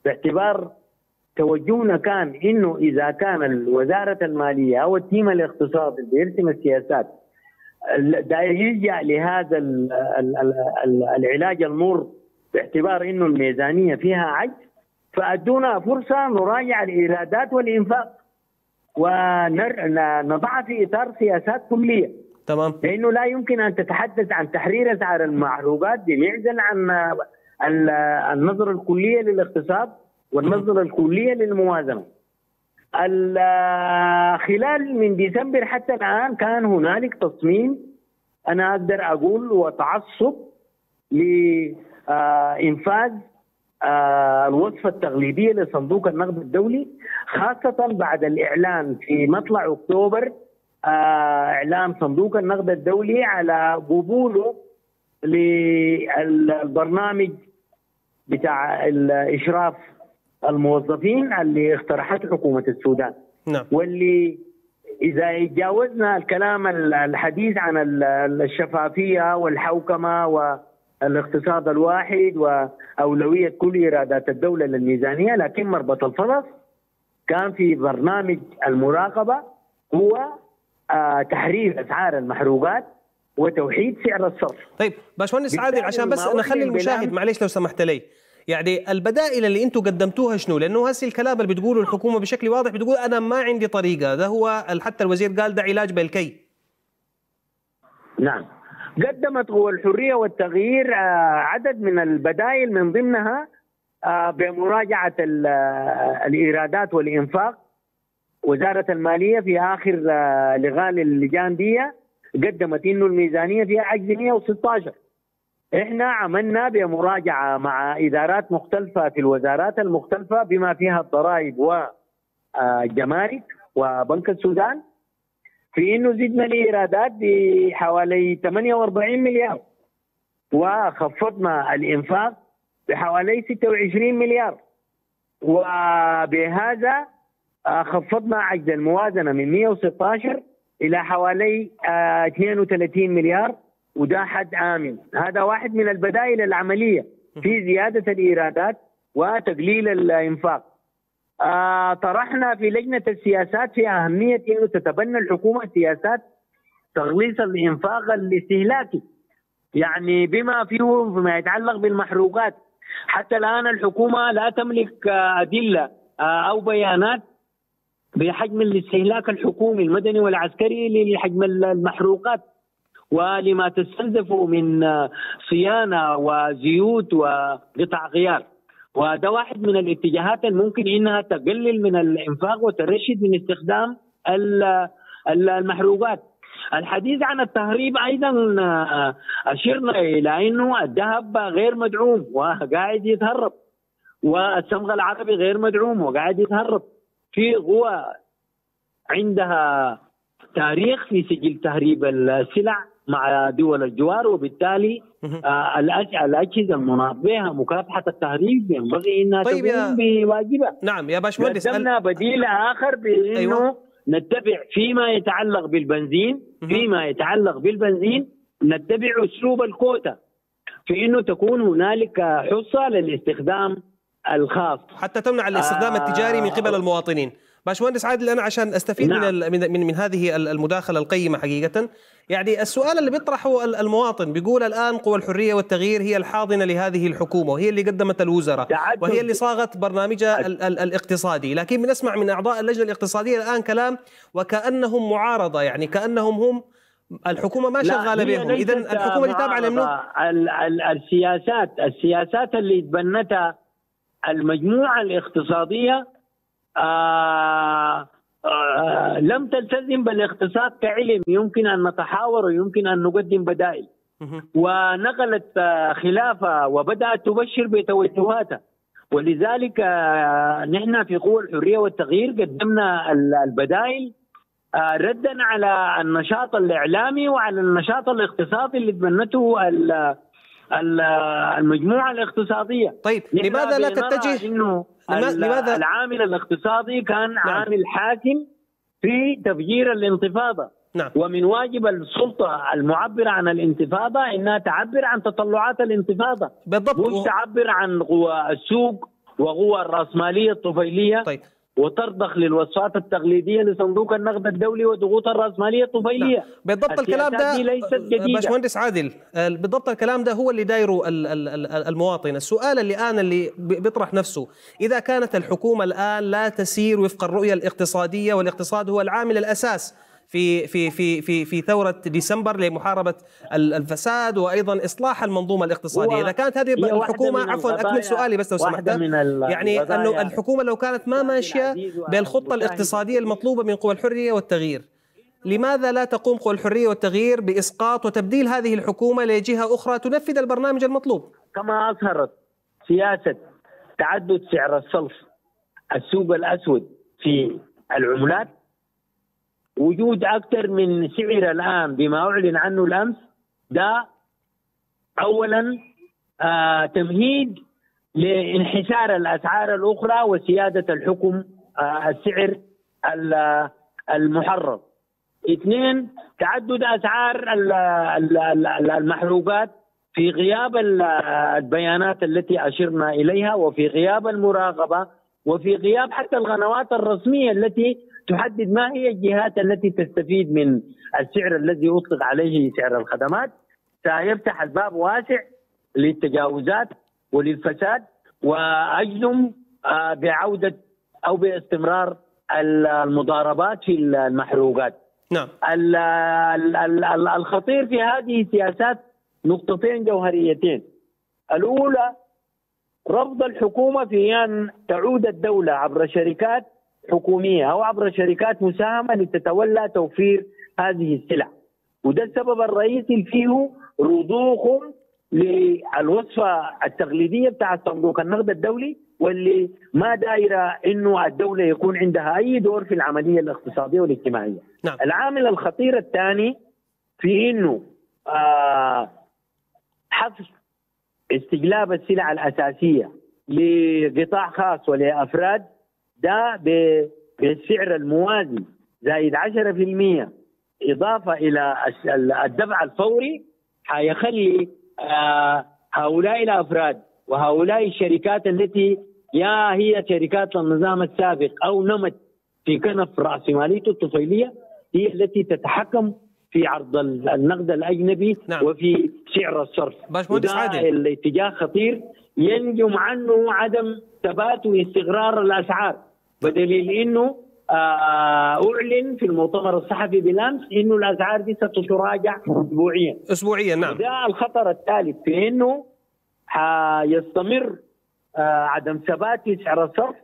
[SPEAKER 8] باعتبار توجهنا كان إنه إذا كان وزاره المالية أو التيم الاقتصادي اللي بيرسم السياسات ال- داير يلجأ لهذا ال- ال- ال- ال- العلاج المر باعتبار إنه الميزانية فيها عجز فأدونا فرصة نراجع الإيرادات والإنفاق ونضعها في إطار سياسات كلية.
[SPEAKER 1] تمام
[SPEAKER 8] لأنه لا يمكن أن تتحدث عن تحرير أسعار المحروقات بمعزل عن ال- النظره الكلية للاقتصاد والنظره الكلية للموازنة. ال- خلال من ديسمبر حتى الآن كان هنالك تصميم أنا أقدر أقول وتعصب لإنفاذ الوصفة التقليدية لصندوق النقد الدولي خاصة بعد الإعلان في مطلع أكتوبر اعلان صندوق النقد الدولي على قبوله للبرنامج بتاع الإشراف الموظفين اللي اقترحته حكومة السودان.
[SPEAKER 1] نعم.
[SPEAKER 8] واللي إذا تجاوزنا الكلام الحديث عن ال- الشفافية والحوكمة والاقتصاد الواحد وأولوية كل إيرادات الدولة للميزانية لكن مربط الفرس كان في برنامج المراقبة هو تحرير أسعار المحروقات وتوحيد سعر الصرف.
[SPEAKER 1] طيب باشمهندس عادل عشان بس نخلي المشاهد معلش لو سمحت لي. يعني البدائل اللي أنتم قدمتوها شنو؟ لأنه هسه الكلام اللي بتقوله الحكومة بشكل واضح بتقول أنا ما عندي طريقة. ده هو حتى الوزير قال ده علاج بالكي.
[SPEAKER 8] نعم. قدمت قوى الحرية والتغيير آه، عدد من البدائل من ضمنها آه، بمراجعة ال- آه، الإيرادات والإنفاق. وزارة المالية في آخر آه، لغاء اللجان دي قدمت إنه الميزانية فيها عجز 116 إحنا عملنا بمراجعة مع إدارات مختلفة في الوزارات المختلفة بما فيها الضرائب والجمارك وبنك السودان في إنه زدنا الإيرادات بحوالي 48 مليار وخفضنا الإنفاق بحوالي 26 مليار. وبهذا آه، خفضنا عجز الموازنة من 116 إلى حوالي آه، 32 مليار وده حد آمن. هذا واحد من البدائل العملية في زيادة الإيرادات وتقليل الإنفاق. آه طرحنا في لجنة السياسات في أهمية إنه تتبنى الحكومة سياسات تغليص الإنفاق الاستهلاكي. يعني بما فيه فيما يتعلق بالمحروقات. حتى الآن الحكومة لا تملك آه، أدلة آه، أو بيانات بحجم الاستهلاك الحكومي المدني والعسكري لحجم المحروقات ولما تستنزفه من صيانة وزيوت وقطع غيار. وده واحد من الاتجاهات الممكن إنها تقلل من الإنفاق وترشد من استخدام ال- ال- المحروقات. الحديث عن التهريب أيضا آه، أشرنا إلى إنه الذهب غير مدعوم وقاعد يتهرب والصمغ العربي غير مدعوم وقاعد يتهرب. في قوى عندها تاريخ في سجل تهريب السلع مع دول الجوار وبالتالي آه، الأجهزة المناط بها مكافحة التهريب ينبغي إنها
[SPEAKER 1] طيب
[SPEAKER 8] تقوم بواجبها
[SPEAKER 1] نعم يا باشمهندس
[SPEAKER 8] قدمنا بديل آخر بإنه.
[SPEAKER 1] أيوة.
[SPEAKER 8] نتبع فيما يتعلق بالبنزين فيما يتعلق بالبنزين نتبع أسلوب الكوتا في إنه تكون هنالك حصة للاستخدام الخاص
[SPEAKER 1] حتى تمنع الاستخدام
[SPEAKER 8] آه.
[SPEAKER 1] التجاري من قبل المواطنين باشمهندس عادل أنا عشان أستفيد
[SPEAKER 8] نعم.
[SPEAKER 1] من, من من هذه ال- المداخلة القيمة حقيقة يعني السؤال اللي بيطرحه ال- المواطن بيقول الآن قوى الحرية والتغيير هي الحاضنة لهذه الحكومة وهي اللي قدمت الوزراء. وهي اللي صاغت برنامجها ال- ال- الاقتصادي لكن بنسمع من أعضاء اللجنة الاقتصادية الآن كلام وكأنهم معارضة يعني كأنهم هم الحكومة ما
[SPEAKER 8] شغالة
[SPEAKER 1] بهم اذا الحكومة دي تابعة لمنو؟
[SPEAKER 8] معارضة. ال- ال- السياسات السياسات اللي تبنتها المجموعة الاقتصادية آه آه لم تلتزم بالاقتصاد كعلم. يمكن أن نتحاور ويمكن أن نقدم بدائل. ونقلت آه، خلافها وبدأت تبشر بتوجهاتها. ولذلك آه، نحن في قوى الحرية والتغيير قدمنا ال- البدائل آه، ردا على النشاط الإعلامي وعلى النشاط الاقتصادي اللي تبنته المجموعة الاقتصادية.
[SPEAKER 1] طيب لماذا لا تتجه
[SPEAKER 8] إنه
[SPEAKER 1] لماذا-
[SPEAKER 8] العامل الاقتصادي كان عامل حاكم في تفجير الانتفاضة.
[SPEAKER 1] نعم.
[SPEAKER 8] ومن واجب السلطة المعبرة عن الانتفاضة إنها تعبر عن تطلعات الانتفاضة.
[SPEAKER 1] بالضبط.
[SPEAKER 8] مش تعبر عن قوى السوق وقوى الرأسمالية الطفيلية.
[SPEAKER 1] طيب.
[SPEAKER 8] وترضخ للوصفات التقليدية لصندوق النقد الدولي وضغوط الرأسمالية الطفيلية.
[SPEAKER 1] نعم. بالضبط الكلام ده
[SPEAKER 8] ليست جديدة.
[SPEAKER 1] باشمهندس عادل آه، بالضبط الكلام ده هو اللي دايره ال- ال- ال- المواطن. السؤال اللي أنا اللي بيطرح نفسه إذا كانت الحكومة الآن لا تسير وفق الرؤية الاقتصادية والاقتصاد هو العامل الأساس في في في في في ثورة ديسمبر لمحاربة ال- الفساد وأيضا إصلاح المنظومة
[SPEAKER 8] الاقتصادية،
[SPEAKER 1] إذا كانت هذه
[SPEAKER 8] الحكومة
[SPEAKER 1] عفوا
[SPEAKER 8] أكمل
[SPEAKER 1] سؤالي بس لو سمحت يعني أنه
[SPEAKER 8] القضايا
[SPEAKER 1] الحكومة لو كانت ما
[SPEAKER 8] ماشية
[SPEAKER 1] بالخطه. الاقتصادية المطلوبة من قوى الحرية والتغيير لماذا لا تقوم قوى الحرية والتغيير بإسقاط وتبديل هذه الحكومة لجهة أخرى تنفذ البرنامج المطلوب؟
[SPEAKER 8] كما أظهرت سياسة تعدد سعر الصلف السوق الأسود في العملات وجود أكثر من سعر الآن بما أعلن عنه الأمس ده اولا آه تمهيد لانحسار الأسعار الأخرى وسيادة الحكم آه السعر ال- المحرر. اثنين تعدد أسعار ال- ال- ال- المحروقات في غياب ال- البيانات التي أشرنا إليها وفي غياب المراقبة وفي غياب حتى القنوات الرسمية التي تحدد ما هي الجهات التي تستفيد من السعر الذي اطلق عليه سعر الخدمات. سيفتح الباب واسع للتجاوزات وللفساد وأجزم آه، بعودة أو باستمرار المضاربات في المحروقات.
[SPEAKER 1] نعم.
[SPEAKER 8] ال- ال- ال- ال- الخطير في هذه السياسات نقطتين جوهريتين. الأولى رفض الحكومة في أن تعود الدولة عبر شركات حكومية أو عبر شركات مساهمة لتتولى توفير هذه السلع وده السبب الرئيسي فيه رضوخهم للوصفة التقليدية بتاع صندوق النقد الدولي واللي ما دايرة إنه الدولة يكون عندها أي دور في العملية الاقتصادية والاجتماعية.
[SPEAKER 1] نعم.
[SPEAKER 8] العامل الخطير الثاني في إنه آه حظر استجلاب السلع الأساسية لقطاع خاص ولأفراد ده بالسعر الموازي زائد 10% إضافة إلى الدفع الفوري حيخلي آه هؤلاء الأفراد وهؤلاء الشركات التي يا هي شركات النظام السابق أو نمت في كنف راسماليته الطفيلية هي التي تتحكم في عرض ال- النقد الأجنبي
[SPEAKER 1] نعم.
[SPEAKER 8] وفي سعر الصرف
[SPEAKER 1] باشمهندس عادل.
[SPEAKER 8] الاتجاه خطير ينجم عنه عدم ثبات واستقرار الأسعار بدليل إنه آه، أعلن في المؤتمر الصحفي بالامس إنه الأسعار دي ستتراجع اسبوعيا.
[SPEAKER 1] اسبوعيا نعم.
[SPEAKER 8] ده الخطر الثالث في إنه حيستمر آه، عدم ثبات في سعر الصرف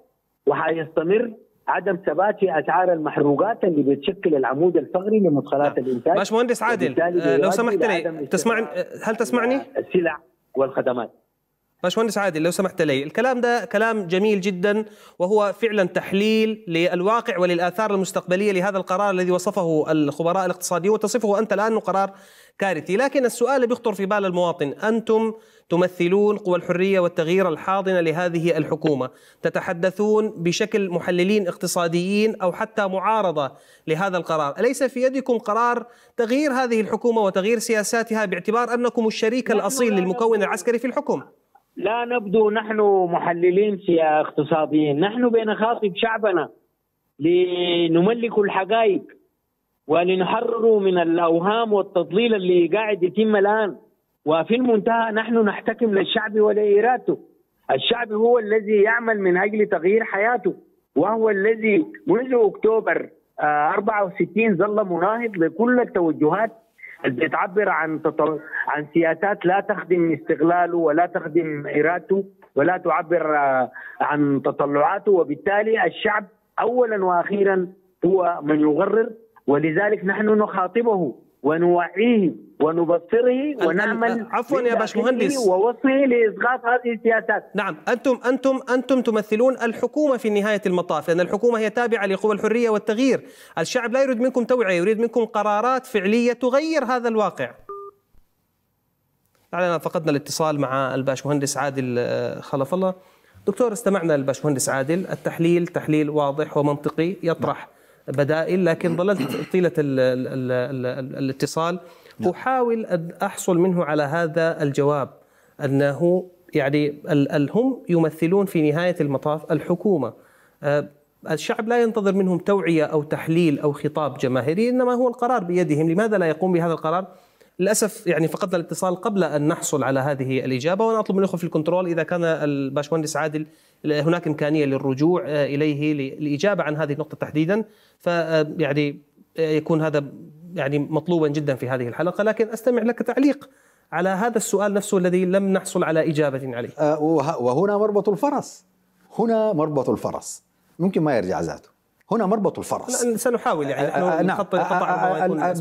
[SPEAKER 8] وحيستمر عدم ثبات في أسعار المحروقات اللي بتشكل العمود الفقري لمدخلات
[SPEAKER 1] نعم.
[SPEAKER 8] الإنتاج.
[SPEAKER 1] باشمهندس عادل آه، لو سمحت لي تسمعني؟ هل تسمعني؟
[SPEAKER 8] السلع والخدمات.
[SPEAKER 1] باشمهندس عادل لو سمحت لي. الكلام ده كلام جميل جدا وهو فعلا تحليل للواقع وللآثار المستقبلية لهذا القرار الذي وصفه الخبراء الاقتصاديون وتصفه أنت الآن أنه قرار كارثي. لكن السؤال اللي بيخطر في بال المواطن أنتم تمثلون قوى الحرية والتغيير الحاضنة لهذه الحكومة تتحدثون بشكل محللين اقتصاديين أو حتى معارضة لهذا القرار. أليس في يدكم قرار تغيير هذه الحكومة وتغيير سياساتها باعتبار أنكم الشريك الأصيل للمكون العسكري في الحكم؟
[SPEAKER 8] لا نبدو نحن محللين اقتصاديين. نحن بنخاطب شعبنا لنملك الحقائق ولنحرره من الأوهام والتضليل اللي قاعد يتم الآن. وفي المنتهى نحن نحتكم للشعب ولإرادته الشعب هو الذي يعمل من أجل تغيير حياته وهو الذي منذ أكتوبر آه، 64 ظل مناهض لكل التوجهات بتعبر عن تطل... عن سياسات لا تخدم استغلاله ولا تخدم إرادته ولا تعبر آه، عن تطلعاته. وبالتالي الشعب اولا وأخيرا هو من يغرر. ولذلك نحن نخاطبه ونوعيه ونبصره ونعمل
[SPEAKER 1] عفواً يا باشمهندس.
[SPEAKER 8] ووصله لاسقاط هذه السياسات
[SPEAKER 1] نعم أنتم أنتم أنتم تمثلون الحكومة في نهاية المطاف لأن الحكومة هي تابعة لقوى الحرية والتغيير، الشعب لا يريد منكم توعية يريد منكم قرارات فعلية تغير هذا الواقع. لعلنا فقدنا الاتصال مع الباشمهندس عادل آه، خلف الله. دكتور استمعنا للباشمهندس عادل، التحليل تحليل واضح ومنطقي يطرح بدائل لكن ظللت طيلة ال ال ال ال ال الاتصال. احاول أن أحصل منه على هذا الجواب أنه يعني هم يمثلون في نهاية المطاف الحكومة. آه، الشعب لا ينتظر منهم توعية أو تحليل أو خطاب جماهيري إنما هو القرار بيدهم. لماذا لا يقوم بهذا القرار؟ للأسف يعني فقدنا الاتصال قبل أن نحصل على هذه الإجابة وأنا أطلب من الأخوة في الكنترول إذا كان الباشمهندس عادل هناك إمكانية للرجوع آه، إليه للاجابه عن هذه النقطة تحديدا. ف آه، آه، يكون هذا يعني مطلوبا جدا في هذه الحلقة. لكن أستمع لك تعليق على هذا السؤال نفسه الذي لم نحصل على إجابة عليه.
[SPEAKER 2] وه- وهنا مربط الفرس. هنا مربط الفرس. ممكن ما يرجع ذاته. هنا مربط الفرس.
[SPEAKER 1] لا، سنحاول يعني
[SPEAKER 2] آه، نعم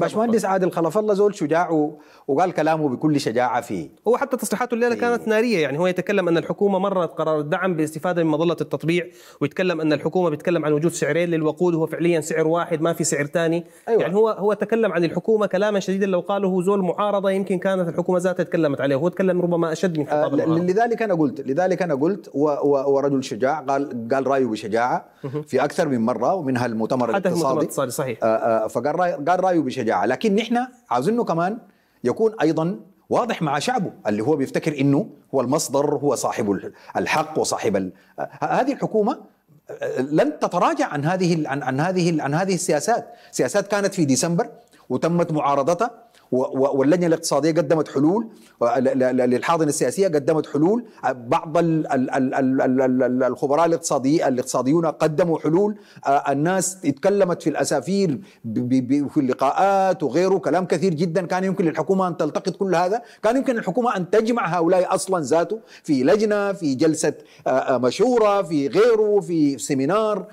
[SPEAKER 2] باشمهندس عادل خلف الله زول شجاع وقال كلامه بكل شجاعة فيه.
[SPEAKER 1] هو حتى تصريحاته الليلة كانت نارية يعني هو يتكلم أن الحكومة مرت قرار الدعم باستفادة من مظلة التطبيع ويتكلم أن الحكومة بيتكلم عن وجود سعرين للوقود وهو فعليا سعر واحد ما في سعر ثاني.
[SPEAKER 2] أيوة.
[SPEAKER 1] يعني هو هو تكلم عن الحكومة كلاما شديدا لو قاله زول معارضة يمكن كانت الحكومة ذاتها تكلمت عليه. هو تكلم ربما أشد من
[SPEAKER 2] آه،
[SPEAKER 1] خطاب المعارضة.
[SPEAKER 2] لذلك أنا قلت لذلك أنا قلت ورجل شجاع قال قال رأيه بشجاعة في أكثر من مرة ومنها المؤتمر الاقتصادي.
[SPEAKER 1] الاقتصادي صحيح.
[SPEAKER 2] آه، آه، فقال راي قال رأيه بشجاعة. لكن نحن عاوزينه كمان يكون أيضا واضح مع شعبه اللي هو بيفتكر إنه هو المصدر هو صاحب الحق وصاحب ال... هذه الحكومة آه، لن تتراجع عن هذه عن عن هذه عن هذه السياسات، سياسات كانت في ديسمبر وتمت معارضتها. واللجنة الاقتصادية قدمت حلول للحاضنة السياسية قدمت حلول. بعض ال- ال- ال- ال- ال- ال- ال- الخبراء الاقتصادي الاقتصاديون قدموا حلول. آه، الناس اتكلمت في الأسافير في اللقاءات وغيره. كلام كثير جدا. كان يمكن للحكومة أن تلتقط كل هذا. كان يمكن الحكومة أن تجمع هؤلاء أصلا ذاته في لجنة في جلسة آه، آه، مشوره في غيره في سيمينار.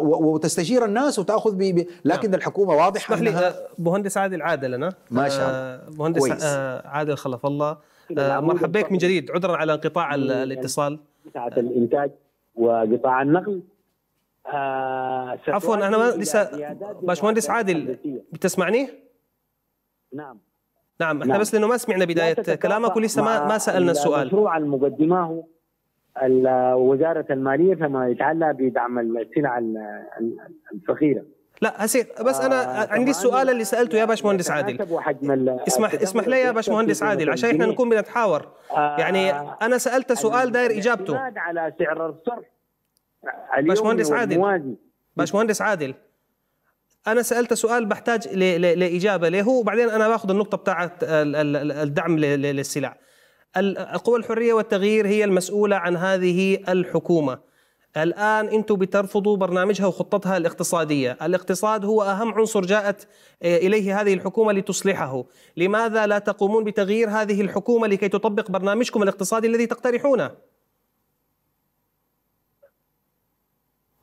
[SPEAKER 2] وتستشير الناس وتأخذ ب... ب... لكن الحكومة واضح
[SPEAKER 1] اسمح لي آه، مهندس عادل عادل أنا
[SPEAKER 2] ما شاء الله.
[SPEAKER 1] آه، مهندس
[SPEAKER 2] كويس.
[SPEAKER 1] آه، عادل خلف الله آه، مرحبا بك من. جديد عذرا على انقطاع ال- الاتصال
[SPEAKER 8] بتاعة الإنتاج وقطاع النقل آه
[SPEAKER 1] عفوا أنا ما لسه باشمهندس عادل بتسمعني؟
[SPEAKER 8] نعم
[SPEAKER 1] نعم إحنا
[SPEAKER 8] نعم.
[SPEAKER 1] بس لأنه ما سمعنا
[SPEAKER 8] بداية
[SPEAKER 1] كلامك ولسه ما ما سألنا السؤال
[SPEAKER 8] المشروع المقدمه ال- وزارة المالية فيما يتعلق بدعم السلع ال- ال- الفخيره
[SPEAKER 1] لا هسي بس أنا
[SPEAKER 8] آه،
[SPEAKER 1] عندي السؤال اللي سألته يا باشمهندس
[SPEAKER 8] يتناسب
[SPEAKER 1] عادل.
[SPEAKER 8] حجم ال-
[SPEAKER 1] اسمح اسمح لي يا باشمهندس عادل عشان
[SPEAKER 8] إحنا.
[SPEAKER 1] نكون بنتحاور.
[SPEAKER 8] آه،
[SPEAKER 1] يعني أنا سألت سؤال داير
[SPEAKER 8] إجابته. على سعر الصرف
[SPEAKER 1] باشمهندس عادل. باشمهندس عادل أنا سألت سؤال بحتاج لإجابة له وبعدين أنا باخذ النقطة بتاعت ال- ال- الدعم للسلع. القوى الحرية والتغيير هي المسؤولة عن هذه الحكومة. الآن أنتم بترفضوا برنامجها وخطتها الاقتصادية. الاقتصاد هو أهم عنصر جاءت آه، إليه هذه الحكومة لتصلحه. لماذا لا تقومون بتغيير هذه الحكومة لكي تطبق برنامجكم الاقتصادي الذي تقترحونه؟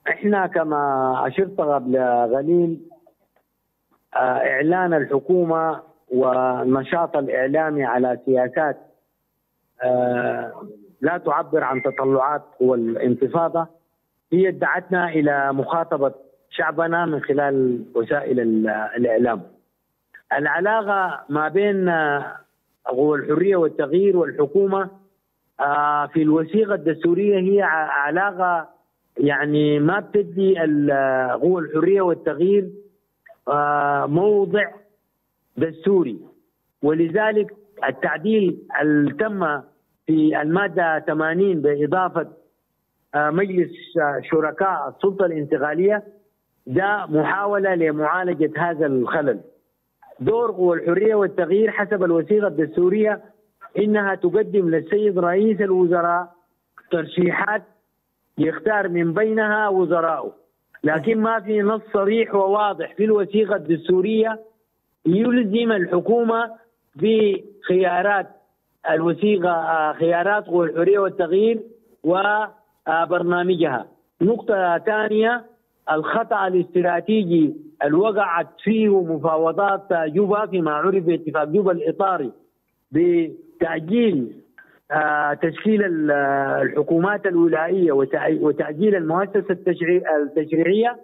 [SPEAKER 8] إحنا كما أشرت قبل قليل آه، إعلان الحكومة والنشاط الإعلامي على سياسات لا تعبر عن تطلعات والانتفاضة هي دعتنا إلى مخاطبة شعبنا من خلال وسائل ال- الإعلام. العلاقة ما بين آه، قوى الحريه والتغيير والحكومة آه، في الوثيقة الدستورية هي علاقة يعني ما بتدي قوى الحرية والتغيير آه، موضع دستوري ولذلك التعديل اللي تم في المادة 80 بإضافة آه، مجلس آه، شركاء السلطة الانتقالية ده محاولة لمعالجة هذا الخلل. دور قوى الحرية والتغيير حسب الوثيقة الدستورية إنها تقدم للسيد رئيس الوزراء ترشيحات يختار من بينها وزراءه لكن ما في نص صريح وواضح في الوثيقة الدستورية يلزم الحكومة بخيارات الوثيقة آه، خيارات قوى الحريه والتغيير وبرنامجها. نقطة ثانية الخطأ الاستراتيجي الوقعت فيه مفاوضات جوبا فيما عرف باتفاق جوبا الإطاري بتأجيل آه، تشكيل آه، الحكومات الولائية وتع- وتأجيل المؤسسة التشريع- التشريعية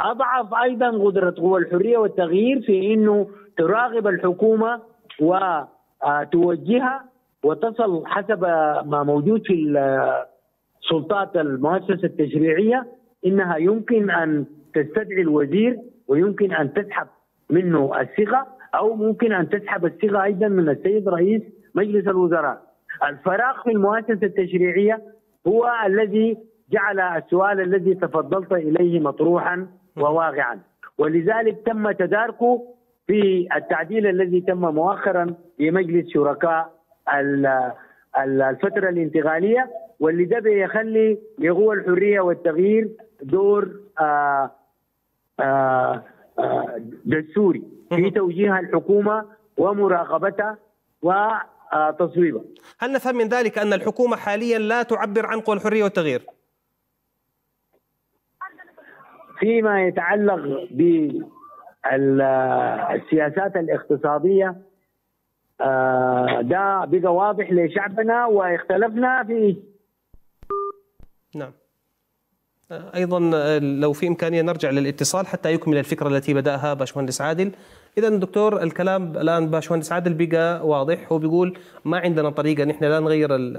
[SPEAKER 8] أضعف أيضا قدرة قوى الحرية والتغيير في إنه تراقب الحكومة وتوجهها وتصل حسب ما موجود في ال- سلطات المؤسسة التشريعية إنها يمكن أن تستدعي الوزير ويمكن أن تسحب منه الثقة أو ممكن أن تسحب الثقة أيضا من السيد رئيس مجلس الوزراء. الفراغ في المؤسسة التشريعية هو الذي جعل السؤال الذي تفضلت إليه مطروحا وواقعا ولذلك تم تداركه في التعديل الذي تم مؤخرا في مجلس شركاء ال- ال- الفترة الانتقالية واللي ده بيخلي لقوى الحرية والتغيير دور آه آه آه دستوري في توجيه الحكومة ومراقبتها وتصويبها.
[SPEAKER 1] هل نفهم من ذلك أن الحكومة حاليا لا تعبر عن قوى الحرية والتغيير؟
[SPEAKER 8] فيما يتعلق بالسياسات الاقتصادية آه، ده بقى واضح لشعبنا واختلفنا في
[SPEAKER 1] نعم. أيضا لو في إمكانية نرجع للاتصال حتى يكمل الفكرة التي بدأها باشمهندس عادل. اذا دكتور الكلام الآن باشمهندس عادل بقى واضح. هو بيقول ما عندنا طريقة نحن لا نغير ال-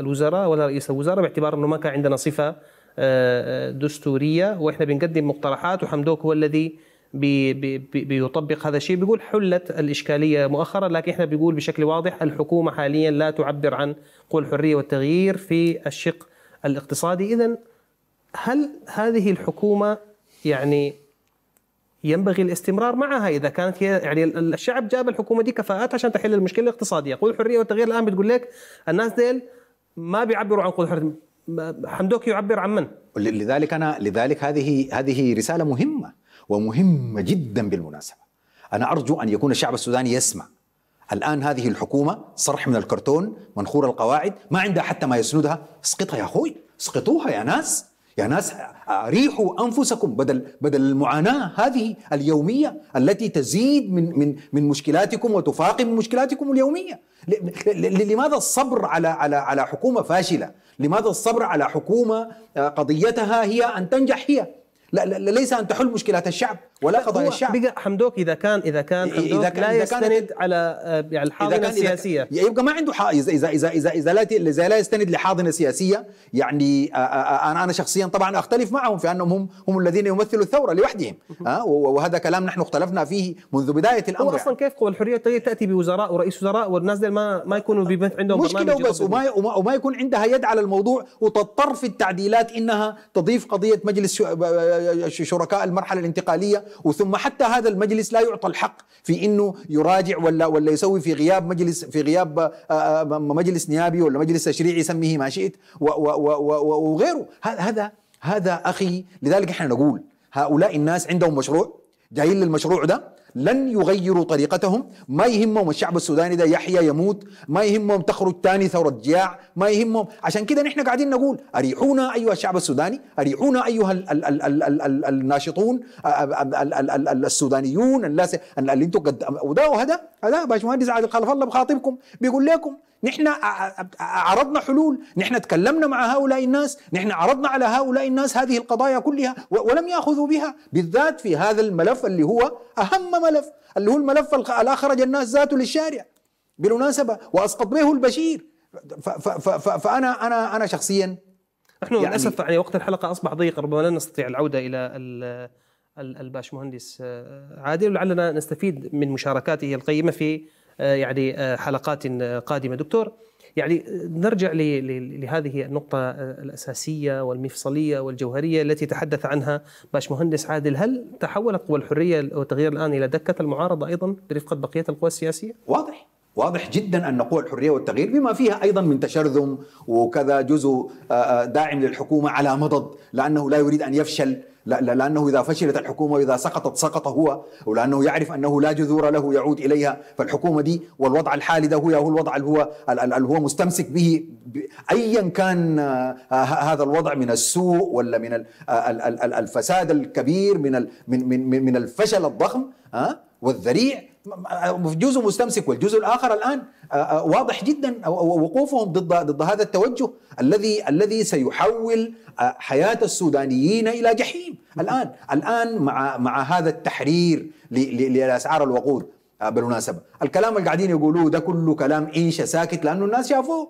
[SPEAKER 1] الوزراء ولا رئيس الوزراء باعتبار إنه ما كان عندنا صفة آه، دستورية. وإحنا بنقدم مقترحات وحمدوك هو الذي بي بي بي- بيطبق هذا الشيء. بيقول حلت الإشكالية مؤخرا لكن إحنا بيقول بشكل واضح الحكومة حاليا لا تعبر عن قوى الحرية والتغيير في الشق الاقتصادي. اذا هل هذه الحكومة يعني ينبغي الاستمرار معها؟ إذا كانت هي يعني الشعب جاب الحكومة دي كفاءات عشان تحل المشكلة الاقتصادية، قوى الحرية والتغيير الآن بتقول لك الناس ديل ما بيعبروا عن قوى الحرية. حمدوك يعبر عن من؟
[SPEAKER 2] لذلك أنا لذلك هذه هذه رسالة مهمة. ومهمة جدا بالمناسبة. أنا أرجو أن يكون الشعب السوداني يسمع. الآن هذه الحكومة صرح من الكرتون منخور القواعد ما عندها حتى ما يسندها. اسقطها يا أخوي اسقطوها يا ناس. يا ناس ريحوا أنفسكم بدل بدل المعاناة هذه اليومية التي تزيد من من من مشكلاتكم وتفاقم مشكلاتكم اليومية. لماذا الصبر على على على حكومة فاشلة؟ لماذا الصبر على حكومة آه، قضيتها هي أن تنجح هي؟ لا, لا ليس أن تحل مشكلات الشعب. ولا قضايا
[SPEAKER 1] هو
[SPEAKER 2] الشعب.
[SPEAKER 1] بقى حمدوك إذا كان إذا كان
[SPEAKER 2] إذا
[SPEAKER 1] حمدوك
[SPEAKER 2] كان-
[SPEAKER 1] لا
[SPEAKER 2] إذا
[SPEAKER 1] يستند على آه، يعني الحاضنه السياسيه
[SPEAKER 2] يبقى ما عنده حق اذا اذا اذا اذا لا إذا لا يستند لحاضنة سياسية يعني آه، آه، أنا أنا شخصيا طبعا أختلف معهم في أنهم هم هم الذين يمثلوا الثورة لوحدهم وهذا كلام نحن اختلفنا فيه منذ بداية
[SPEAKER 1] هو
[SPEAKER 2] الأمر.
[SPEAKER 1] أصلا كيف؟ قوى الحرية تأتي بوزراء ورئيس وزراء والناس دي ما ما يكونوا عندهم
[SPEAKER 2] مشكلة
[SPEAKER 1] برنامج
[SPEAKER 2] وبس. وما وما, وما يكون عندها يد على الموضوع وتضطر في التعديلات إنها تضيف قضية مجلس شركاء المرحلة الانتقالية وثم حتى هذا المجلس لا يعطى الحق في إنه يراجع ولا ولا يسوي في غياب مجلس في غياب آه، آه، مجلس نيابي ولا مجلس تشريعي سميه ما شئت وغيره. هذا هذا أخي لذلك إحنا نقول هؤلاء الناس عندهم مشروع جايين للمشروع ده لن يغيروا طريقتهم. ما يهمهم الشعب السوداني ده يحيا يموت ما يهمهم تخرج تاني ثورة جياع ما يهمهم. عشان كده نحن قاعدين نقول أريحونا أيها الشعب السوداني أريحونا أيها ال ال ال ال ال ال الناشطون ال- ال- ال- ال- ال- السودانيون الناس اللي أنتم قد وده وهذا. هذا باشمهندس عادل خلف الله بخاطبكم بيقول لكم نحن عرضنا حلول نحن تكلمنا مع هؤلاء الناس نحن عرضنا على هؤلاء الناس هذه القضايا كلها ولم يأخذوا بها. بالذات في هذا الملف اللي هو أهم ملف اللي هو الملف الخ- اللي أخرج الناس ذاته للشارع. بالمناسبة وأسقط به البشير. ف- ف- ف- ف- فأنا أنا أنا شخصيا
[SPEAKER 1] نحن
[SPEAKER 2] يعني-
[SPEAKER 1] للأسف يعني وقت الحلقة أصبح ضيق ربما لن نستطيع العودة إلى ال- ال- الباشمهندس آه، عادل ولعلنا نستفيد من مشاركاته القيمة في آه، يعني آه، حلقات قادمة. دكتور يعني نرجع لهذه النقطة الأساسية والمفصلية والجوهرية التي تحدث عنها باشمهندس عادل. هل تحولت قوى الحرية والتغيير الآن إلى دكة المعارضة أيضا برفقة بقية القوى السياسية؟
[SPEAKER 2] واضح. واضح جدا أن قوى الحرية والتغيير بما فيها أيضا من تشرذم وكذا جزء آه، آه، داعم للحكومة على مضض لأنه لا يريد أن يفشل لا- لا- لأنه إذا فشلت الحكومة وإذا سقطت سقط هو ولأنه يعرف أنه لا جذور له يعود إليها. فالحكومة دي والوضع الحالي ده هو هو الوضع اللي هو اللي هو مستمسك به ايا كان آه، هذا الوضع من السوء ولا من ال- ال- ال- ال- الفساد الكبير من ال- من من من من الفشل الضخم ها والذريع جزء مستمسك والجزء الآخر الآن آه، آه، واضح جدا وقوفهم ضد ضد هذا التوجه الذي الذي سيحول آه، حياة السودانيين إلى جحيم. الان الآن مع مع هذا التحرير لأسعار الوقود بالمناسبة. الكلام اللي قاعدين يقولوه ده كله كلام انشا ساكت لأنه الناس شافوه.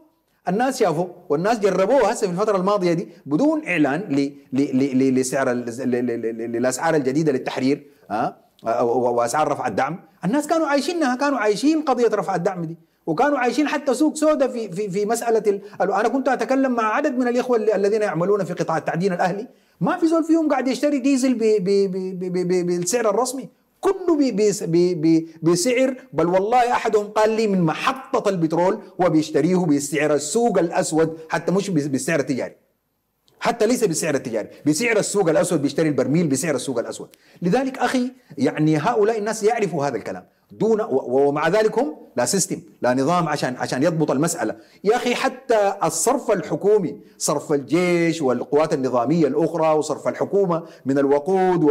[SPEAKER 2] الناس شافوا والناس جربوه هسه في الفترة الماضية دي بدون إعلان لسعر للأسعار الجديدة للتحرير ها؟ واسعار رفع الدعم. الناس كانوا عايشينها كانوا عايشين قضية رفع الدعم دي. وكانوا عايشين حتى سوق سوداء في في في مسألة ال... أنا كنت أتكلم مع عدد من الإخوة الذين يعملون في قطاع التعدين الأهلي. ما في زول فيهم قاعد يشتري ديزل ب... ب... ب... ب... ب... ب... بالسعر الرسمي. كله. بسعر. بل والله أحدهم قال لي من محطة البترول وبيشتريه بسعر السوق الأسود حتى مش بس- بالسعر التجاري. حتى ليس بالسعر التجاري بسعر السوق الأسود بيشتري البرميل بسعر السوق الأسود. لذلك أخي يعني هؤلاء الناس يعرفوا هذا الكلام. دون ومع ذلك هم لا سيستم لا نظام عشان عشان يضبط المسألة. يا أخي حتى الصرف الحكومي صرف الجيش والقوات النظامية الأخرى وصرف الحكومة من الوقود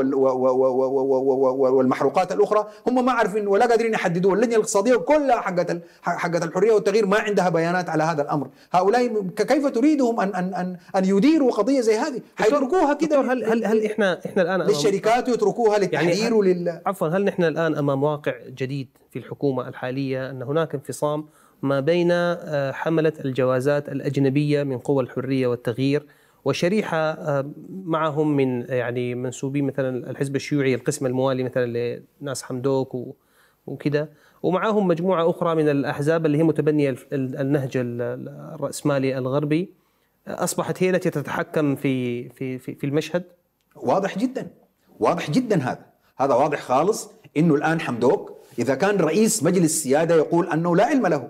[SPEAKER 2] والمحروقات الأخرى هم ما عارفين ولا قادرين يحددوها اللجنه الاقتصاديه كلها حقت حقت الحرية والتغيير ما عندها بيانات على هذا الأمر. هؤلاء كيف تريدهم ان ان ان أن يديروا قضية زي هذه؟ حيتركوها كده
[SPEAKER 1] هل هل هل إحنا إحنا الآن
[SPEAKER 2] للشركات ويتركوها للتحرير
[SPEAKER 1] يعني
[SPEAKER 2] ولل
[SPEAKER 1] عفوا هل نحن الآن أمام واقع جديد؟ في الحكومة الحالية أن هناك انفصام ما بين آه، حملة الجوازات الأجنبية من قوى الحرية والتغيير وشريحة آه، معهم من يعني منسوبي مثلا الحزب الشيوعي القسم الموالي مثلا لناس حمدوك وكذا ومعهم مجموعة أخرى من الأحزاب اللي هي ال- النهج ال- ال- الرأسمالي الغربي. أصبحت هي التي تتحكم في في في في المشهد.
[SPEAKER 2] واضح جدا واضح جدا هذا. هذا واضح خالص إنه الآن حمدوك إذا كان رئيس مجلس سيادة يقول أنه لا علم له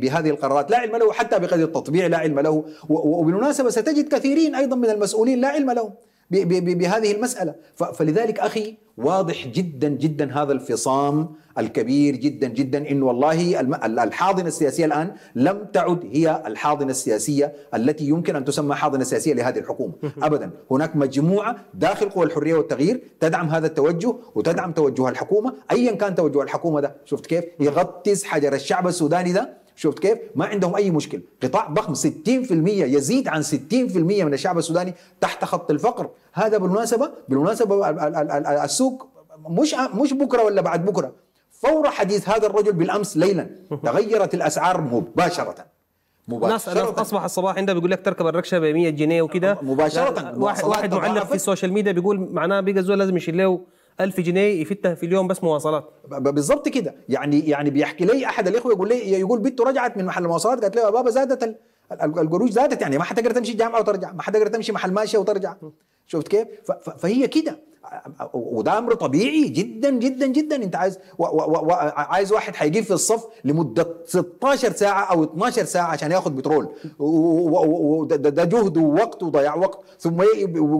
[SPEAKER 2] بهذه القرارات لا علم له حتى بقضيه التطبيع لا علم له. و- و- وبالمناسبة ستجد كثيرين أيضا من المسؤولين لا علم لهم بهذه المسألة. ف- فلذلك أخي واضح جدا جدا هذا الفصام الكبير جدا جدا انه والله الم- ال- الحاضنة السياسية الآن لم تعد هي الحاضنة السياسية التي يمكن أن تسمى حاضنة سياسية لهذه الحكومة. ابدا. هناك مجموعة داخل قوى الحرية والتغيير تدعم هذا التوجه وتدعم توجه الحكومة. ايا كان توجه الحكومة ده شفت كيف؟ يغطس حجر الشعب السوداني ده شفت كيف؟ ما عندهم أي مشكلة، قطاع ضخم 60% يزيد عن 60% من الشعب السوداني تحت خط الفقر، هذا بالمناسبة بالمناسبة ال- ال- ال- ال- السوق مش مش بكرة ولا بعد بكرة، فور حديث هذا الرجل بالأمس ليلا تغيرت الأسعار مباشرة.
[SPEAKER 1] الناس الناس اصبح الصباح عندها بيقول لك تركب الركشة ب 100 جنيه وكده.
[SPEAKER 2] مباشرة.
[SPEAKER 1] واحد واحد معلق. في ال social media بيقول معناه بقى الزول لازم يشيل له 1000 جنيه يفتها في اليوم بس مواصلات.
[SPEAKER 2] ب- بالضبط كده. يعني يعني بيحكي لي أحد الإخوة يقول لي يقول بنته رجعت من محل المواصلات قالت له يا بابا زادت ال- ال- القروش زادت يعني ما حتقدر تمشي الجامعة وترجع ما حتقدر تمشي محل ماشيه وترجع. شفت كيف؟ فهي كده. وده أمر طبيعي جدا جدا جدا. أنت عايز و و و عايز واحد حيجيب في الصف لمدة 16 ساعة أو 12 ساعة عشان ياخذ بترول. وده ده جهد ووقت وضياع وقت. ثم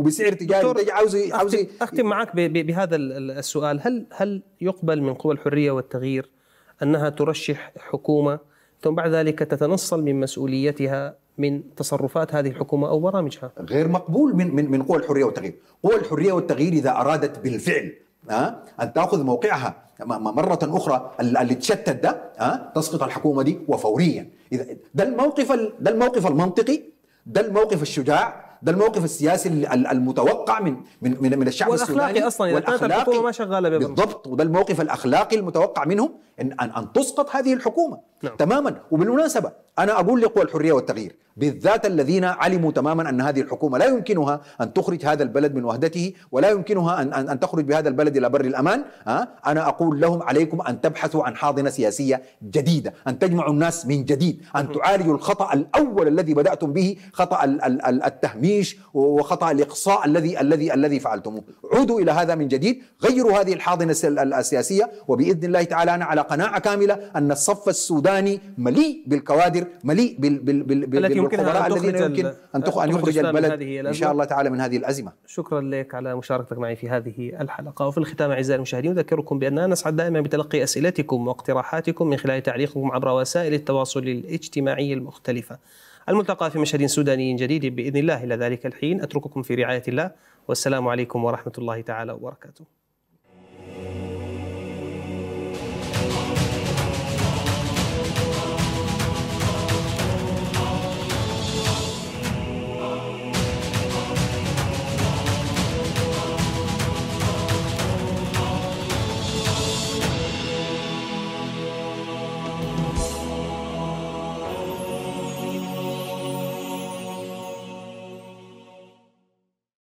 [SPEAKER 2] بسعر تجاري. عاوز عاوز
[SPEAKER 1] ب- ب- بهذا ال- ال- السؤال. هل هل يقبل من قوى الحرية والتغيير أنها ترشح حكومة ثم بعد ذلك تتنصل من مسؤوليتها من تصرفات هذه الحكومة أو برامجها.
[SPEAKER 2] غير مقبول من من من قوى الحرية والتغيير، قوى الحرية والتغيير إذا أرادت بالفعل ها أن تأخذ موقعها م- م- مرة أخرى ال- اللي تشتت ده تسقط الحكومة دي وفوريا. اذا ده الموقف ال- ده الموقف المنطقي ده الموقف الشجاع ده الموقف السياسي ال- ال- المتوقع من من من, من الشعب
[SPEAKER 1] والأخلاقي
[SPEAKER 2] السوداني
[SPEAKER 1] إذا كانت
[SPEAKER 2] والأخلاقي.
[SPEAKER 1] الحكومة ما بيضاً.
[SPEAKER 2] بالضبط. وده الموقف الأخلاقي المتوقع منهم ان ان, أن تسقط هذه الحكومة.
[SPEAKER 1] نعم.
[SPEAKER 2] تماما. وبالمناسبة أنا أقول لقوى الحرية والتغيير بالذات الذين علموا تماما أن هذه الحكومة لا يمكنها أن تخرج هذا البلد من وحدته ولا يمكنها ان, أن تخرج بهذا البلد إلى بر الأمان. ها أنا أقول لهم عليكم أن تبحثوا عن حاضنة سياسية جديدة أن تجمعوا الناس من جديد أن تعالجوا الخطأ الأول الذي بدأتم به ال- التهميش وخطأ الإقصاء الذي الذي الذي فعلتموه. عودوا إلى هذا من جديد غيروا هذه الحاضنة الس- ال- السياسية وبإذن الله تعالى أنا على قناعة كاملة أن الصف السوداني مليء بالكوادر مليء بال بال بال بال
[SPEAKER 1] التي
[SPEAKER 2] بالخبراء الذين يمكن أن أن
[SPEAKER 1] تخرج
[SPEAKER 2] يخرج البلد
[SPEAKER 1] إن.
[SPEAKER 2] شاء الله تعالى من هذه الأزمة.
[SPEAKER 1] شكرا لك على مشاركتك معي في هذه الحلقة. وفي الختام أعزائي المشاهدين أذكركم بأننا نسعد دائما بتلقي أسئلتكم واقتراحاتكم من خلال تعليقكم عبر وسائل التواصل الاجتماعي المختلفة. الملتقى في مشهد سوداني جديد بإذن الله إلى ذلك الحين. أترككم في رعاية الله. والسلام عليكم ورحمة الله تعالى وبركاته.